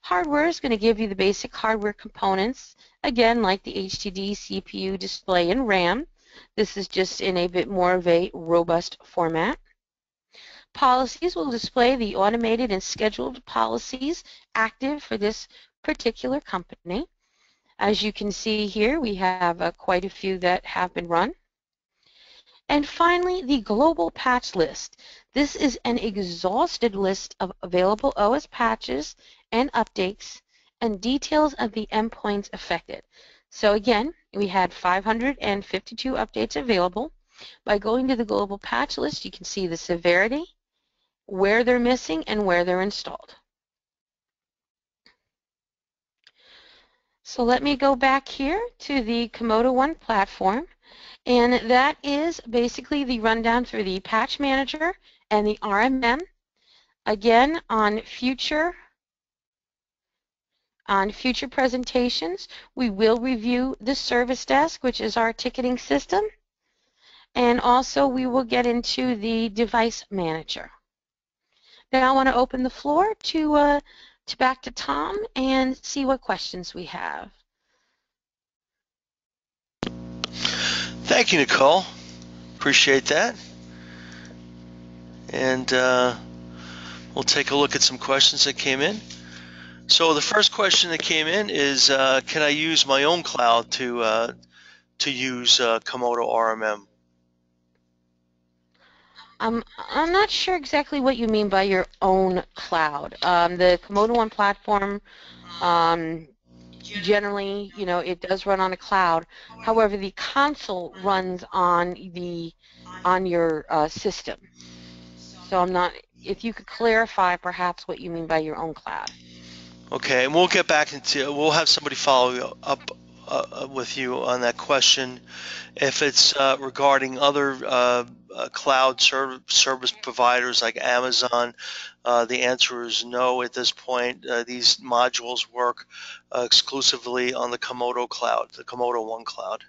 Hardware is going to give you the basic hardware components, again, like the HDD, CPU, display, and RAM. This is just in a bit more of a robust format. Policies will display the automated and scheduled policies active for this particular company. As you can see here, we have uh, quite a few that have been run. And finally, the global patch list. This is an exhausted list of available OS patches and updates and details of the endpoints affected. So again, we had 552 updates available. By going to the global patch list, you can see the severity, where they're missing, and where they're installed. So let me go back here to the Comodo One platform, and that is basically the rundown for the Patch Manager and the RMM. Again, on future on future presentations, we will review the service desk, which is our ticketing system, and also we will get into the device manager. Now I want to open the floor to, uh, to back to Tom and see what questions we have. Thank you, Nicole. Appreciate that. And uh, we'll take a look at some questions that came in. So the first question that came in is, uh, can I use my own cloud to uh, to use uh, Comodo RMM? Um, I'm not sure exactly what you mean by your own cloud. Um, the Comodo One platform, um, generally, you know, it does run on a cloud. However, the console runs on the on your uh, system. So I'm not. If you could clarify, perhaps, what you mean by your own cloud. Okay, and we'll get back into. We'll have somebody follow up uh, uh, with you on that question. If it's uh, regarding other uh, uh cloud ser- service providers like Amazon, uh, the answer is no at this point. these modules work exclusively on the Comodo cloud, the Comodo One cloud.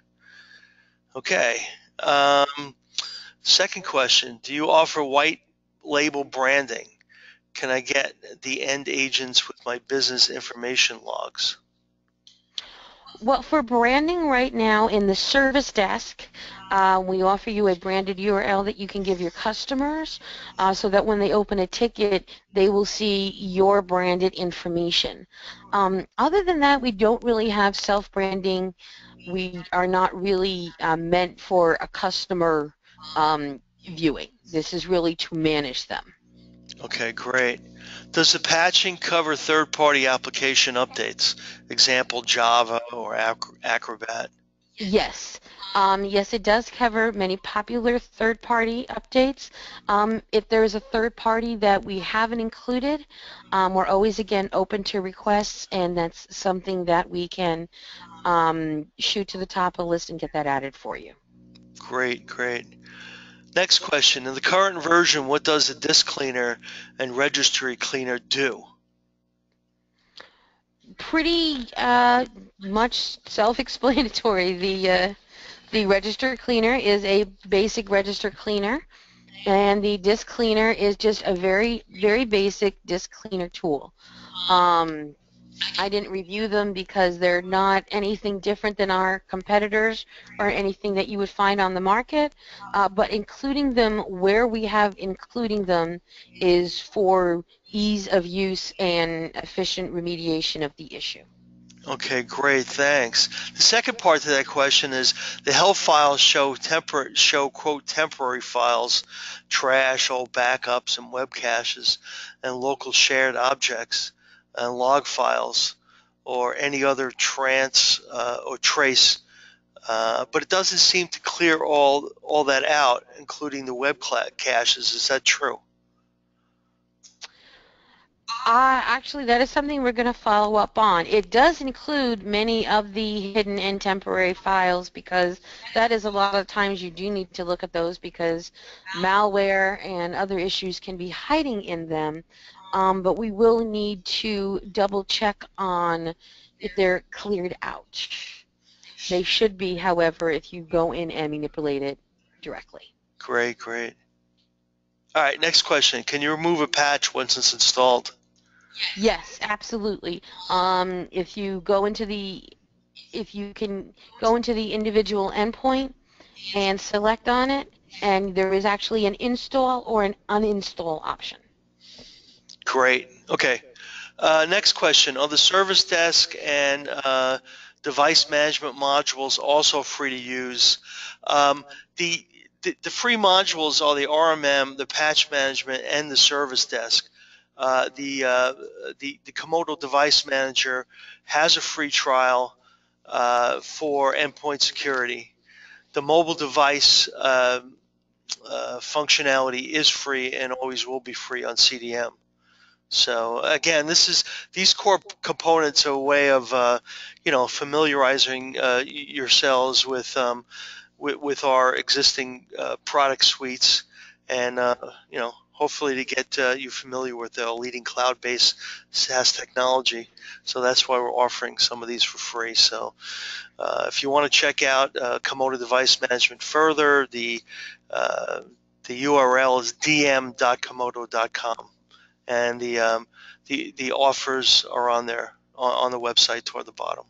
Okay. Um, second question: Do you offer white label branding? Can I get the end agents with my business information logs? Well, for branding right now in the service desk, uh, we offer you a branded URL that you can give your customers uh, so that when they open a ticket, they will see your branded information. Um, other than that, we don't really have self-branding. We are not really uh, meant for a customer um, viewing. This is really to manage them. Okay, great. Does the patching cover third-party application updates? Example, Java or Acrobat? Yes. Um, yes, it does cover many popular third-party updates. Um, if there is a third party that we haven't included, um, we're always, again, open to requests, and that's something that we can um, shoot to the top of the list and get that added for you. Great, great. Next question. In the current version, what does the disk cleaner and registry cleaner do? Pretty uh, much self-explanatory. The uh, the register cleaner is a basic register cleaner, and the disk cleaner is just a very very basic disk cleaner tool. Um, I didn't review them because they're not anything different than our competitors or anything that you would find on the market, uh, but including them where we have including them is for ease of use and efficient remediation of the issue. Okay, great, thanks. The second part to that question is the help files show show quote temporary files, trash, old backups, and web caches, and local shared objects and log files or any other trance uh, or trace, uh, but it doesn't seem to clear all all that out, including the web caches. Is that true? Uh, actually, that is something we're going to follow up on. It does include many of the hidden and temporary files because that is a lot of times you do need to look at those because malware and other issues can be hiding in them um, but we will need to double check on if they're cleared out. They should be, however, if you go in and manipulate it directly. Great, great. All right, next question. Can you remove a patch once it's installed? Yes, absolutely. Um, if you go into the, if you can go into the individual endpoint and select on it, and there is actually an install or an uninstall option. Great. Okay. Uh, next question. Are the service desk and uh, device management modules also free to use? Um, the, the, the free modules are the RMM, the patch management, and the service desk. Uh, the, uh, the the Comodo Device Manager has a free trial uh, for endpoint security. The mobile device uh, functionality is free and always will be free on CDM. So again, this is these core components are a way of uh, you know familiarizing uh, yourselves with, um, with, with our existing uh, product suites, and uh, you know hopefully to get uh, you familiar with the leading cloud-based SaaS technology. So that's why we're offering some of these for free. So uh, if you want to check out Comodo Device Management further, the the URL is dm.comodo.com and the um, the the offers are on there on, on, the website toward the bottom.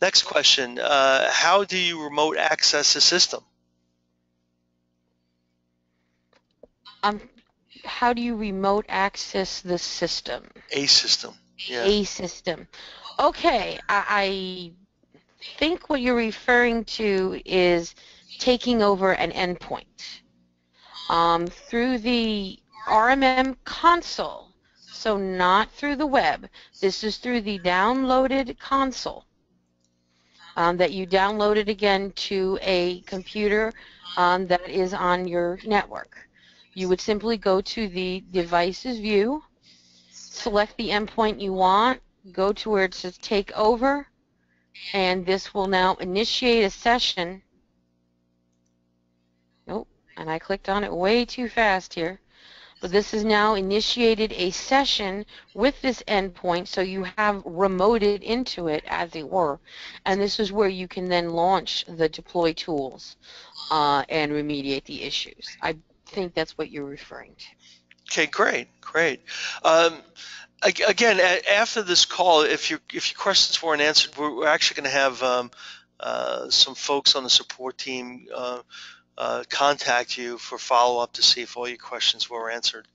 Next question: uh, How do you remote access the system? Um, how do you remote access the system? A system. Yeah. A system. Okay, I, I think what you're referring to is taking over an endpoint. Um, through the RMM console, so not through the web. This is through the downloaded console um, that you downloaded again to a computer um, that is on your network. You would simply go to the devices view, select the endpoint you want, go to where it says take over, and this will now initiate a session. Nope, and I clicked on it way too fast here. But this has now initiated a session with this endpoint, so you have remoted into it, as it were. And this is where you can then launch the deploy tools uh, and remediate the issues. I think that's what you're referring to. Okay, great, great. Um, again, after this call, if your if your questions weren't answered, we're, we're actually going to have um, uh, some folks on the support team uh, uh, contact you for follow up to see if all your questions were answered.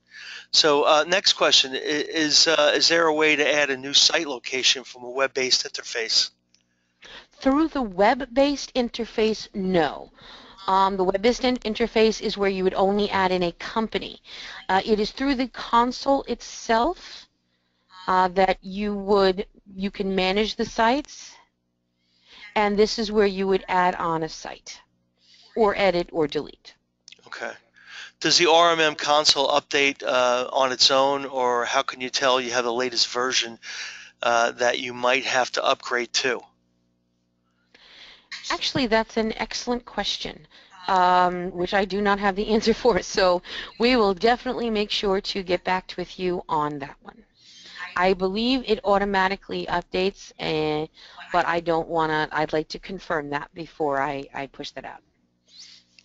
So, uh, next question is: uh, Is there a way to add a new site location from a web-based interface? Through the web-based interface, no. Um, the web-based interface is where you would only add in a company. Uh, it is through the console itself uh, that you would you can manage the sites, and this is where you would add on a site, or edit or delete. Okay. Does the RMM console update uh, on its own, or how can you tell you have the latest version uh, that you might have to upgrade to? Actually, that's an excellent question, um, which I do not have the answer for. So we will definitely make sure to get back with you on that one. I believe it automatically updates, and, eh, but I don't want to, I'd like to confirm that before I, I push that out.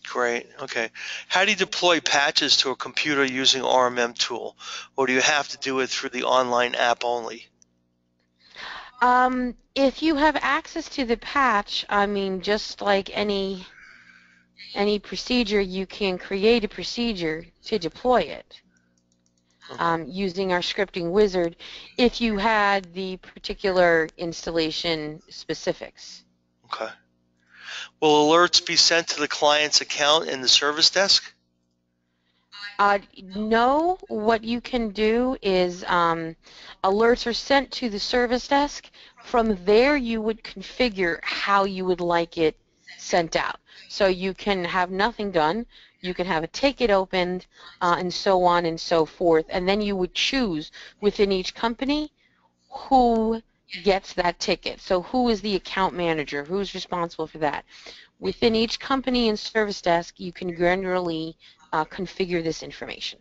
Great. Okay. How do you deploy patches to a computer using RMM tool, or do you have to do it through the online app only? Um, if you have access to the patch, I mean, just like any any procedure, you can create a procedure to deploy it um, using our scripting wizard if you had the particular installation specifics. Okay. Will alerts be sent to the client's account in the service desk? Uh, no, what you can do is um, alerts are sent to the service desk. From there, you would configure how you would like it sent out. So you can have nothing done. You can have a ticket opened, uh, and so on and so forth. And then you would choose within each company who gets that ticket. So who is the account manager? Who's responsible for that? Within each company and service desk, you can granularly uh, configure this information.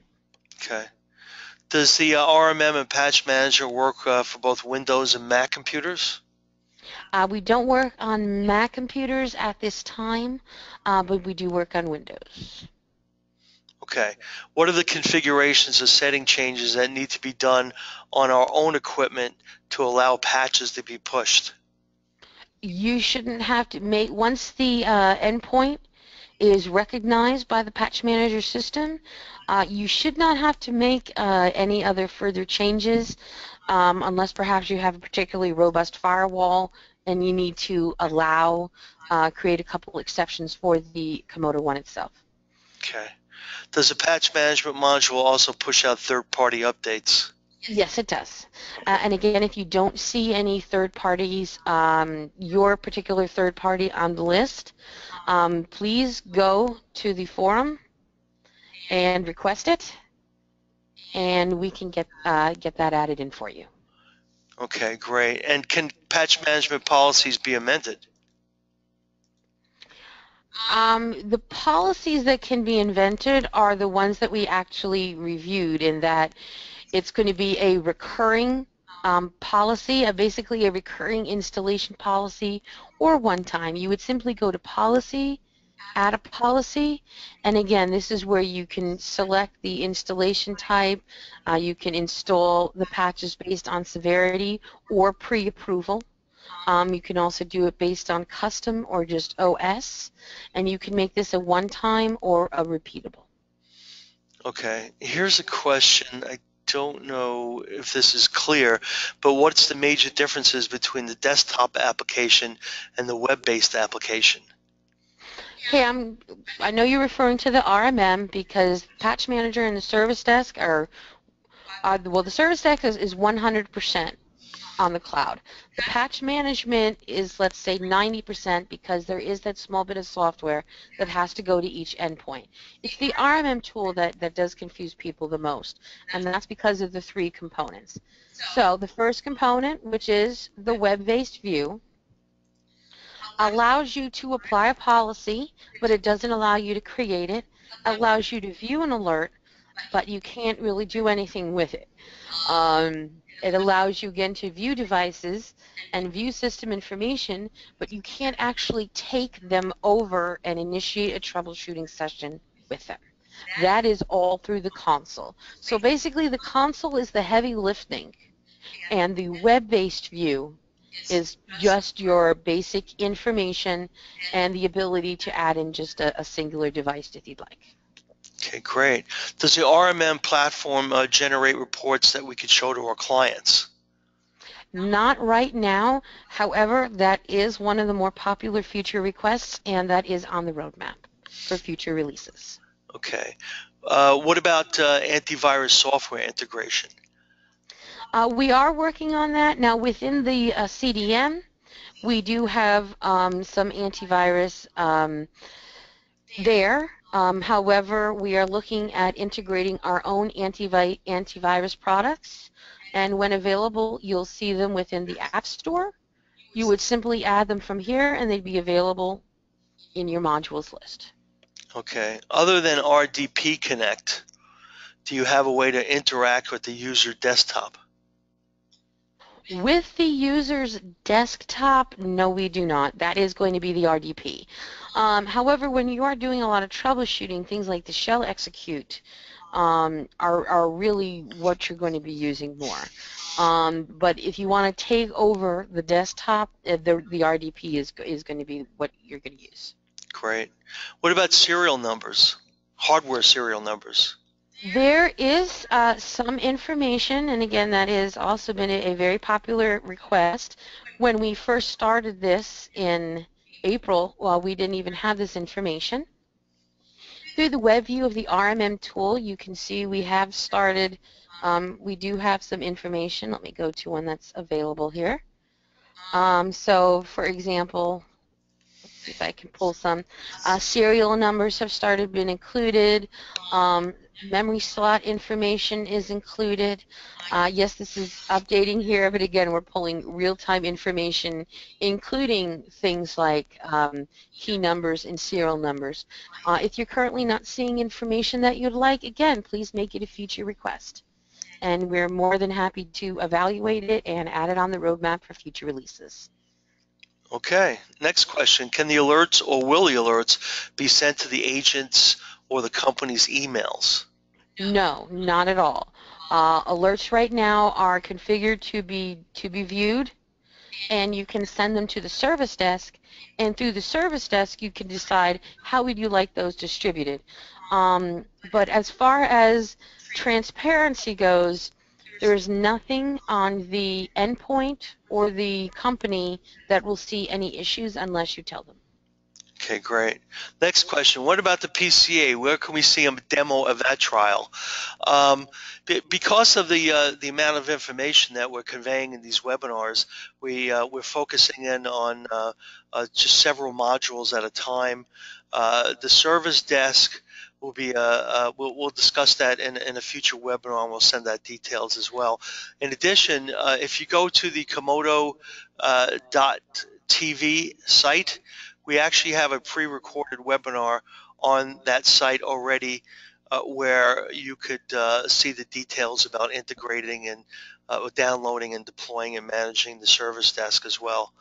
Okay. Does the uh, RMM and Patch Manager work uh, for both Windows and Mac computers? Uh, we don't work on Mac computers at this time, uh, but we do work on Windows. Okay. What are the configurations or setting changes that need to be done on our own equipment to allow patches to be pushed? You shouldn't have to make, once the uh, endpoint is recognized by the patch manager system, uh, you should not have to make uh, any other further changes um, unless perhaps you have a particularly robust firewall and you need to allow, uh, create a couple exceptions for the Comodo one itself. Okay. Does the patch management module also push out third-party updates? Yes, it does. Uh, and again, if you don't see any third parties, um, your particular third party on the list, um, please go to the forum and request it, and we can get uh, get that added in for you. Okay, great. And can patch management policies be amended? Um, the policies that can be invented are the ones that we actually reviewed in that it's going to be a recurring um, policy, a, basically a recurring installation policy or one time. You would simply go to policy, add a policy, and again, this is where you can select the installation type. Uh, you can install the patches based on severity or pre-approval. Um, you can also do it based on custom or just OS, and you can make this a one-time or a repeatable. Okay, here's a question. I don't know if this is clear, but what's the major differences between the desktop application and the web-based application? Hey, I'm. I know you're referring to the RMM because Patch Manager and the Service Desk are. Uh, well, the Service Desk is, is 100% on the cloud. The patch management is, let's say, 90% because there is that small bit of software that has to go to each endpoint. It's the RMM tool that, that does confuse people the most, and that's because of the three components. So the first component, which is the web-based view, allows you to apply a policy, but it doesn't allow you to create it, allows you to view an alert, but you can't really do anything with it. Um, it allows you again to view devices and view system information, but you can't actually take them over and initiate a troubleshooting session with them. That is all through the console. So basically the console is the heavy lifting and the web-based view is just your basic information and the ability to add in just a, a singular device if you'd like. Okay, great. Does the RMM platform uh, generate reports that we could show to our clients? Not right now. However, that is one of the more popular feature requests, and that is on the roadmap for future releases. Okay. Uh, what about uh, antivirus software integration? Uh, we are working on that. Now, within the uh, CDM, we do have um, some antivirus um, there. Um, however, we are looking at integrating our own antivi antivirus products, and when available, you'll see them within the App Store. You would simply add them from here, and they'd be available in your modules list. Okay. Other than RDP Connect, do you have a way to interact with the user desktop? With the user's desktop, no, we do not. That is going to be the RDP. Um, however, when you are doing a lot of troubleshooting, things like the shell execute um, are, are really what you're going to be using more. Um, but if you want to take over the desktop, uh, the, the RDP is, is going to be what you're going to use. Great. What about serial numbers, hardware serial numbers? There is uh, some information, and again, that has also been a, a, very popular request. When we first started this in April, while we didn't even have this information. Through the web view of the RMM tool, you can see we have started, um, we do have some information. Let me go to one that's available here. Um, so, for example, if I can pull some. Uh, serial numbers have started being included. Um, memory slot information is included. Uh, yes, this is updating here, but again, we're pulling real-time information, including things like um, key numbers and serial numbers. Uh, if you're currently not seeing information that you'd like, again, please make it a future request. And we're more than happy to evaluate it and add it on the roadmap for future releases. Okay, next question. Can the alerts or will the alerts be sent to the agents or the company's emails? No, not at all. Uh, alerts right now are configured to be to be viewed, and you can send them to the service desk, and through the service desk you can decide how would you like those distributed. Um, but as far as transparency goes, there is nothing on the endpoint or the company that will see any issues unless you tell them. Okay, great. Next question. What about the PSA? Where can we see a demo of that trial? Um, because of the uh, the amount of information that we're conveying in these webinars, we uh, we're focusing in on uh, uh just several modules at a time. Uh, the service desk will be uh, we'll, we'll, discuss that in, in, a future webinar and we'll send that details as well. In addition, if you go to the Comodo TV site, we actually have a pre-recorded webinar on that site already uh, where you could uh, see the details about integrating and uh, downloading and deploying and managing the service desk as well.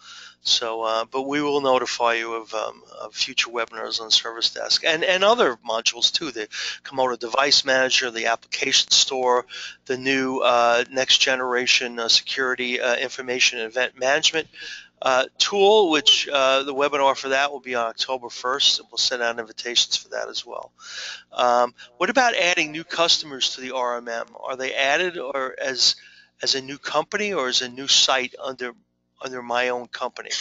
So, uh, but we will notify you of, um, of, future webinars on Service Desk and, and other modules too, the Comodo Device Manager, the Application Store, the new uh, next generation uh, security information and event management uh, tool, which uh, the webinar for that will be on October 1st. And we'll send out invitations for that as well. Um, what about adding new customers to the RMM? Are they added or as as a new company or as a new site under under my own company?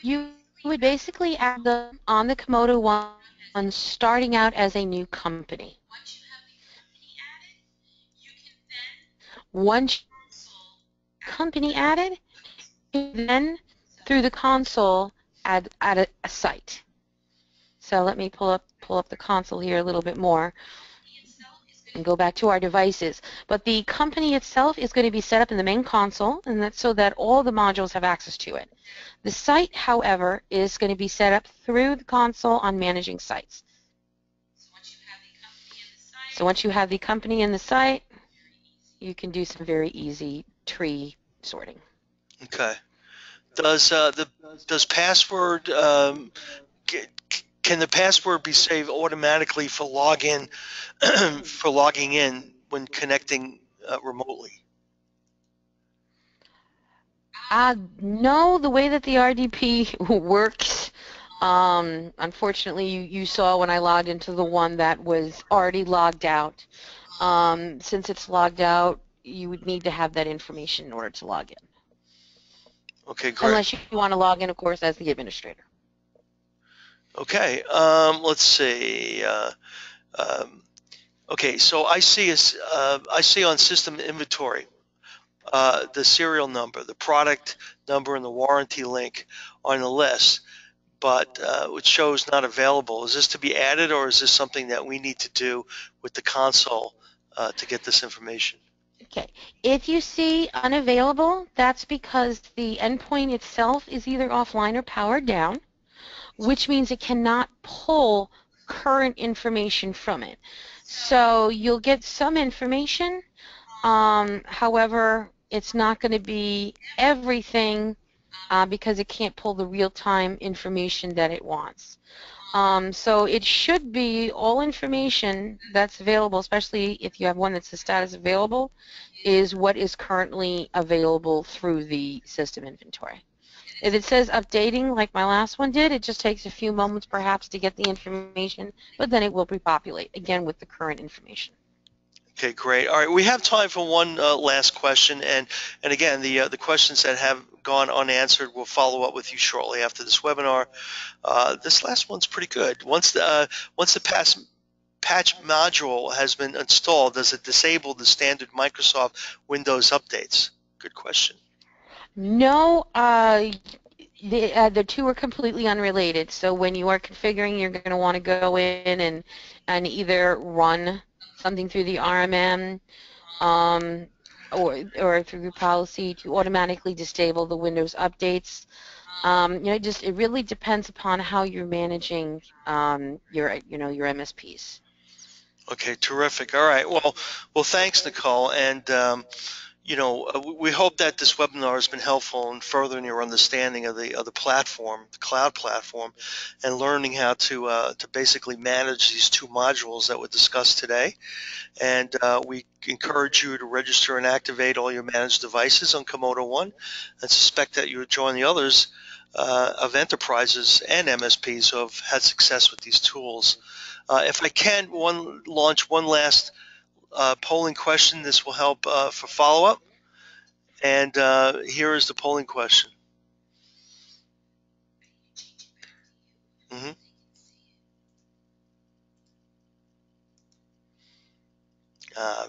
You would basically add them on the Comodo one on starting out as a new company. Once you have the company added, then through the console add add a, a site. So let me pull up pull up the console here a little bit more and go back to our devices. But the company itself is going to be set up in the main console, and that's so that all the modules have access to it. The site, however, is going to be set up through the console on managing sites. So once you have the company in the site, you can do some very easy tree sorting. Okay. Does uh, the does password um, get, can the password be saved automatically for login for logging in when connecting uh, remotely? Uh, no, the way that the RDP works, um, unfortunately, you, you saw when I logged into the one that was already logged out. Um, since it's logged out, you would need to have that information in order to log in. Okay, great. Unless you want to log in, of course, as the administrator. Okay, um, let's see. Uh, um, okay, so I see uh, I see on system inventory uh, the serial number, the product number, and the warranty link on the list, but uh, which shows not available. Is this to be added, or is this something that we need to do with the console uh, to get this information? Okay. If you see unavailable, that's because the endpoint itself is either offline or powered down which means it cannot pull current information from it. So you'll get some information, um, however, it's not going to be everything uh, because it can't pull the real-time information that it wants. Um, so it should be all information that's available, especially if you have one that's the status available, is what is currently available through the system inventory. If it says updating like my last one did, it just takes a few moments perhaps to get the information, but then it will repopulate again with the current information. Okay, great. All right, we have time for one uh, last question, and and again, the uh, the questions that have gone unanswered, we'll follow up with you shortly after this webinar. Uh, this last one's pretty good. Once the uh, once the pass, patch module has been installed, does it disable the standard Microsoft Windows updates? Good question. No, uh, the, uh, the two are completely unrelated. So when you are configuring, you're going to want to go in and, and either run something through the RMM um, or, or through your policy to automatically disable the Windows updates. Um, you know, just it really depends upon how you're managing um, your, you know, your MSPs. Okay, terrific. All right. Well, well, thanks, Nicole, and. You know, uh, we hope that this webinar has been helpful in furthering your understanding of the of the platform, the cloud platform, and learning how to uh, to basically manage these two modules that were discussed today. And uh, we encourage you to register and activate all your managed devices on Comodo One, and suspect that you would join the others uh, of enterprises and MSPs who have had success with these tools. Uh, if I can, one launch one last uh, polling question. This will help uh, for follow-up. And uh, here is the polling question. Mm -hmm.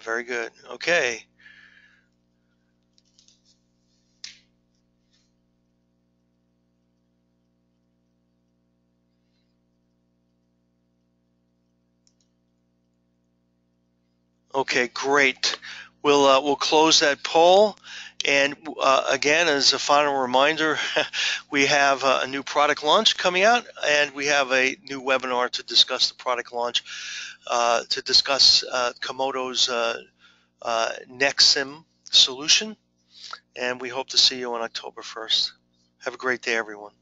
Very good. Okay. Okay, great. We'll uh, we'll close that poll. And uh, again, as a final reminder, we have a new product launch coming out, and we have a new webinar to discuss the product launch, uh, to discuss uh, Comodo's uh, uh, NexSIM solution. And we hope to see you on October 1st. Have a great day, everyone.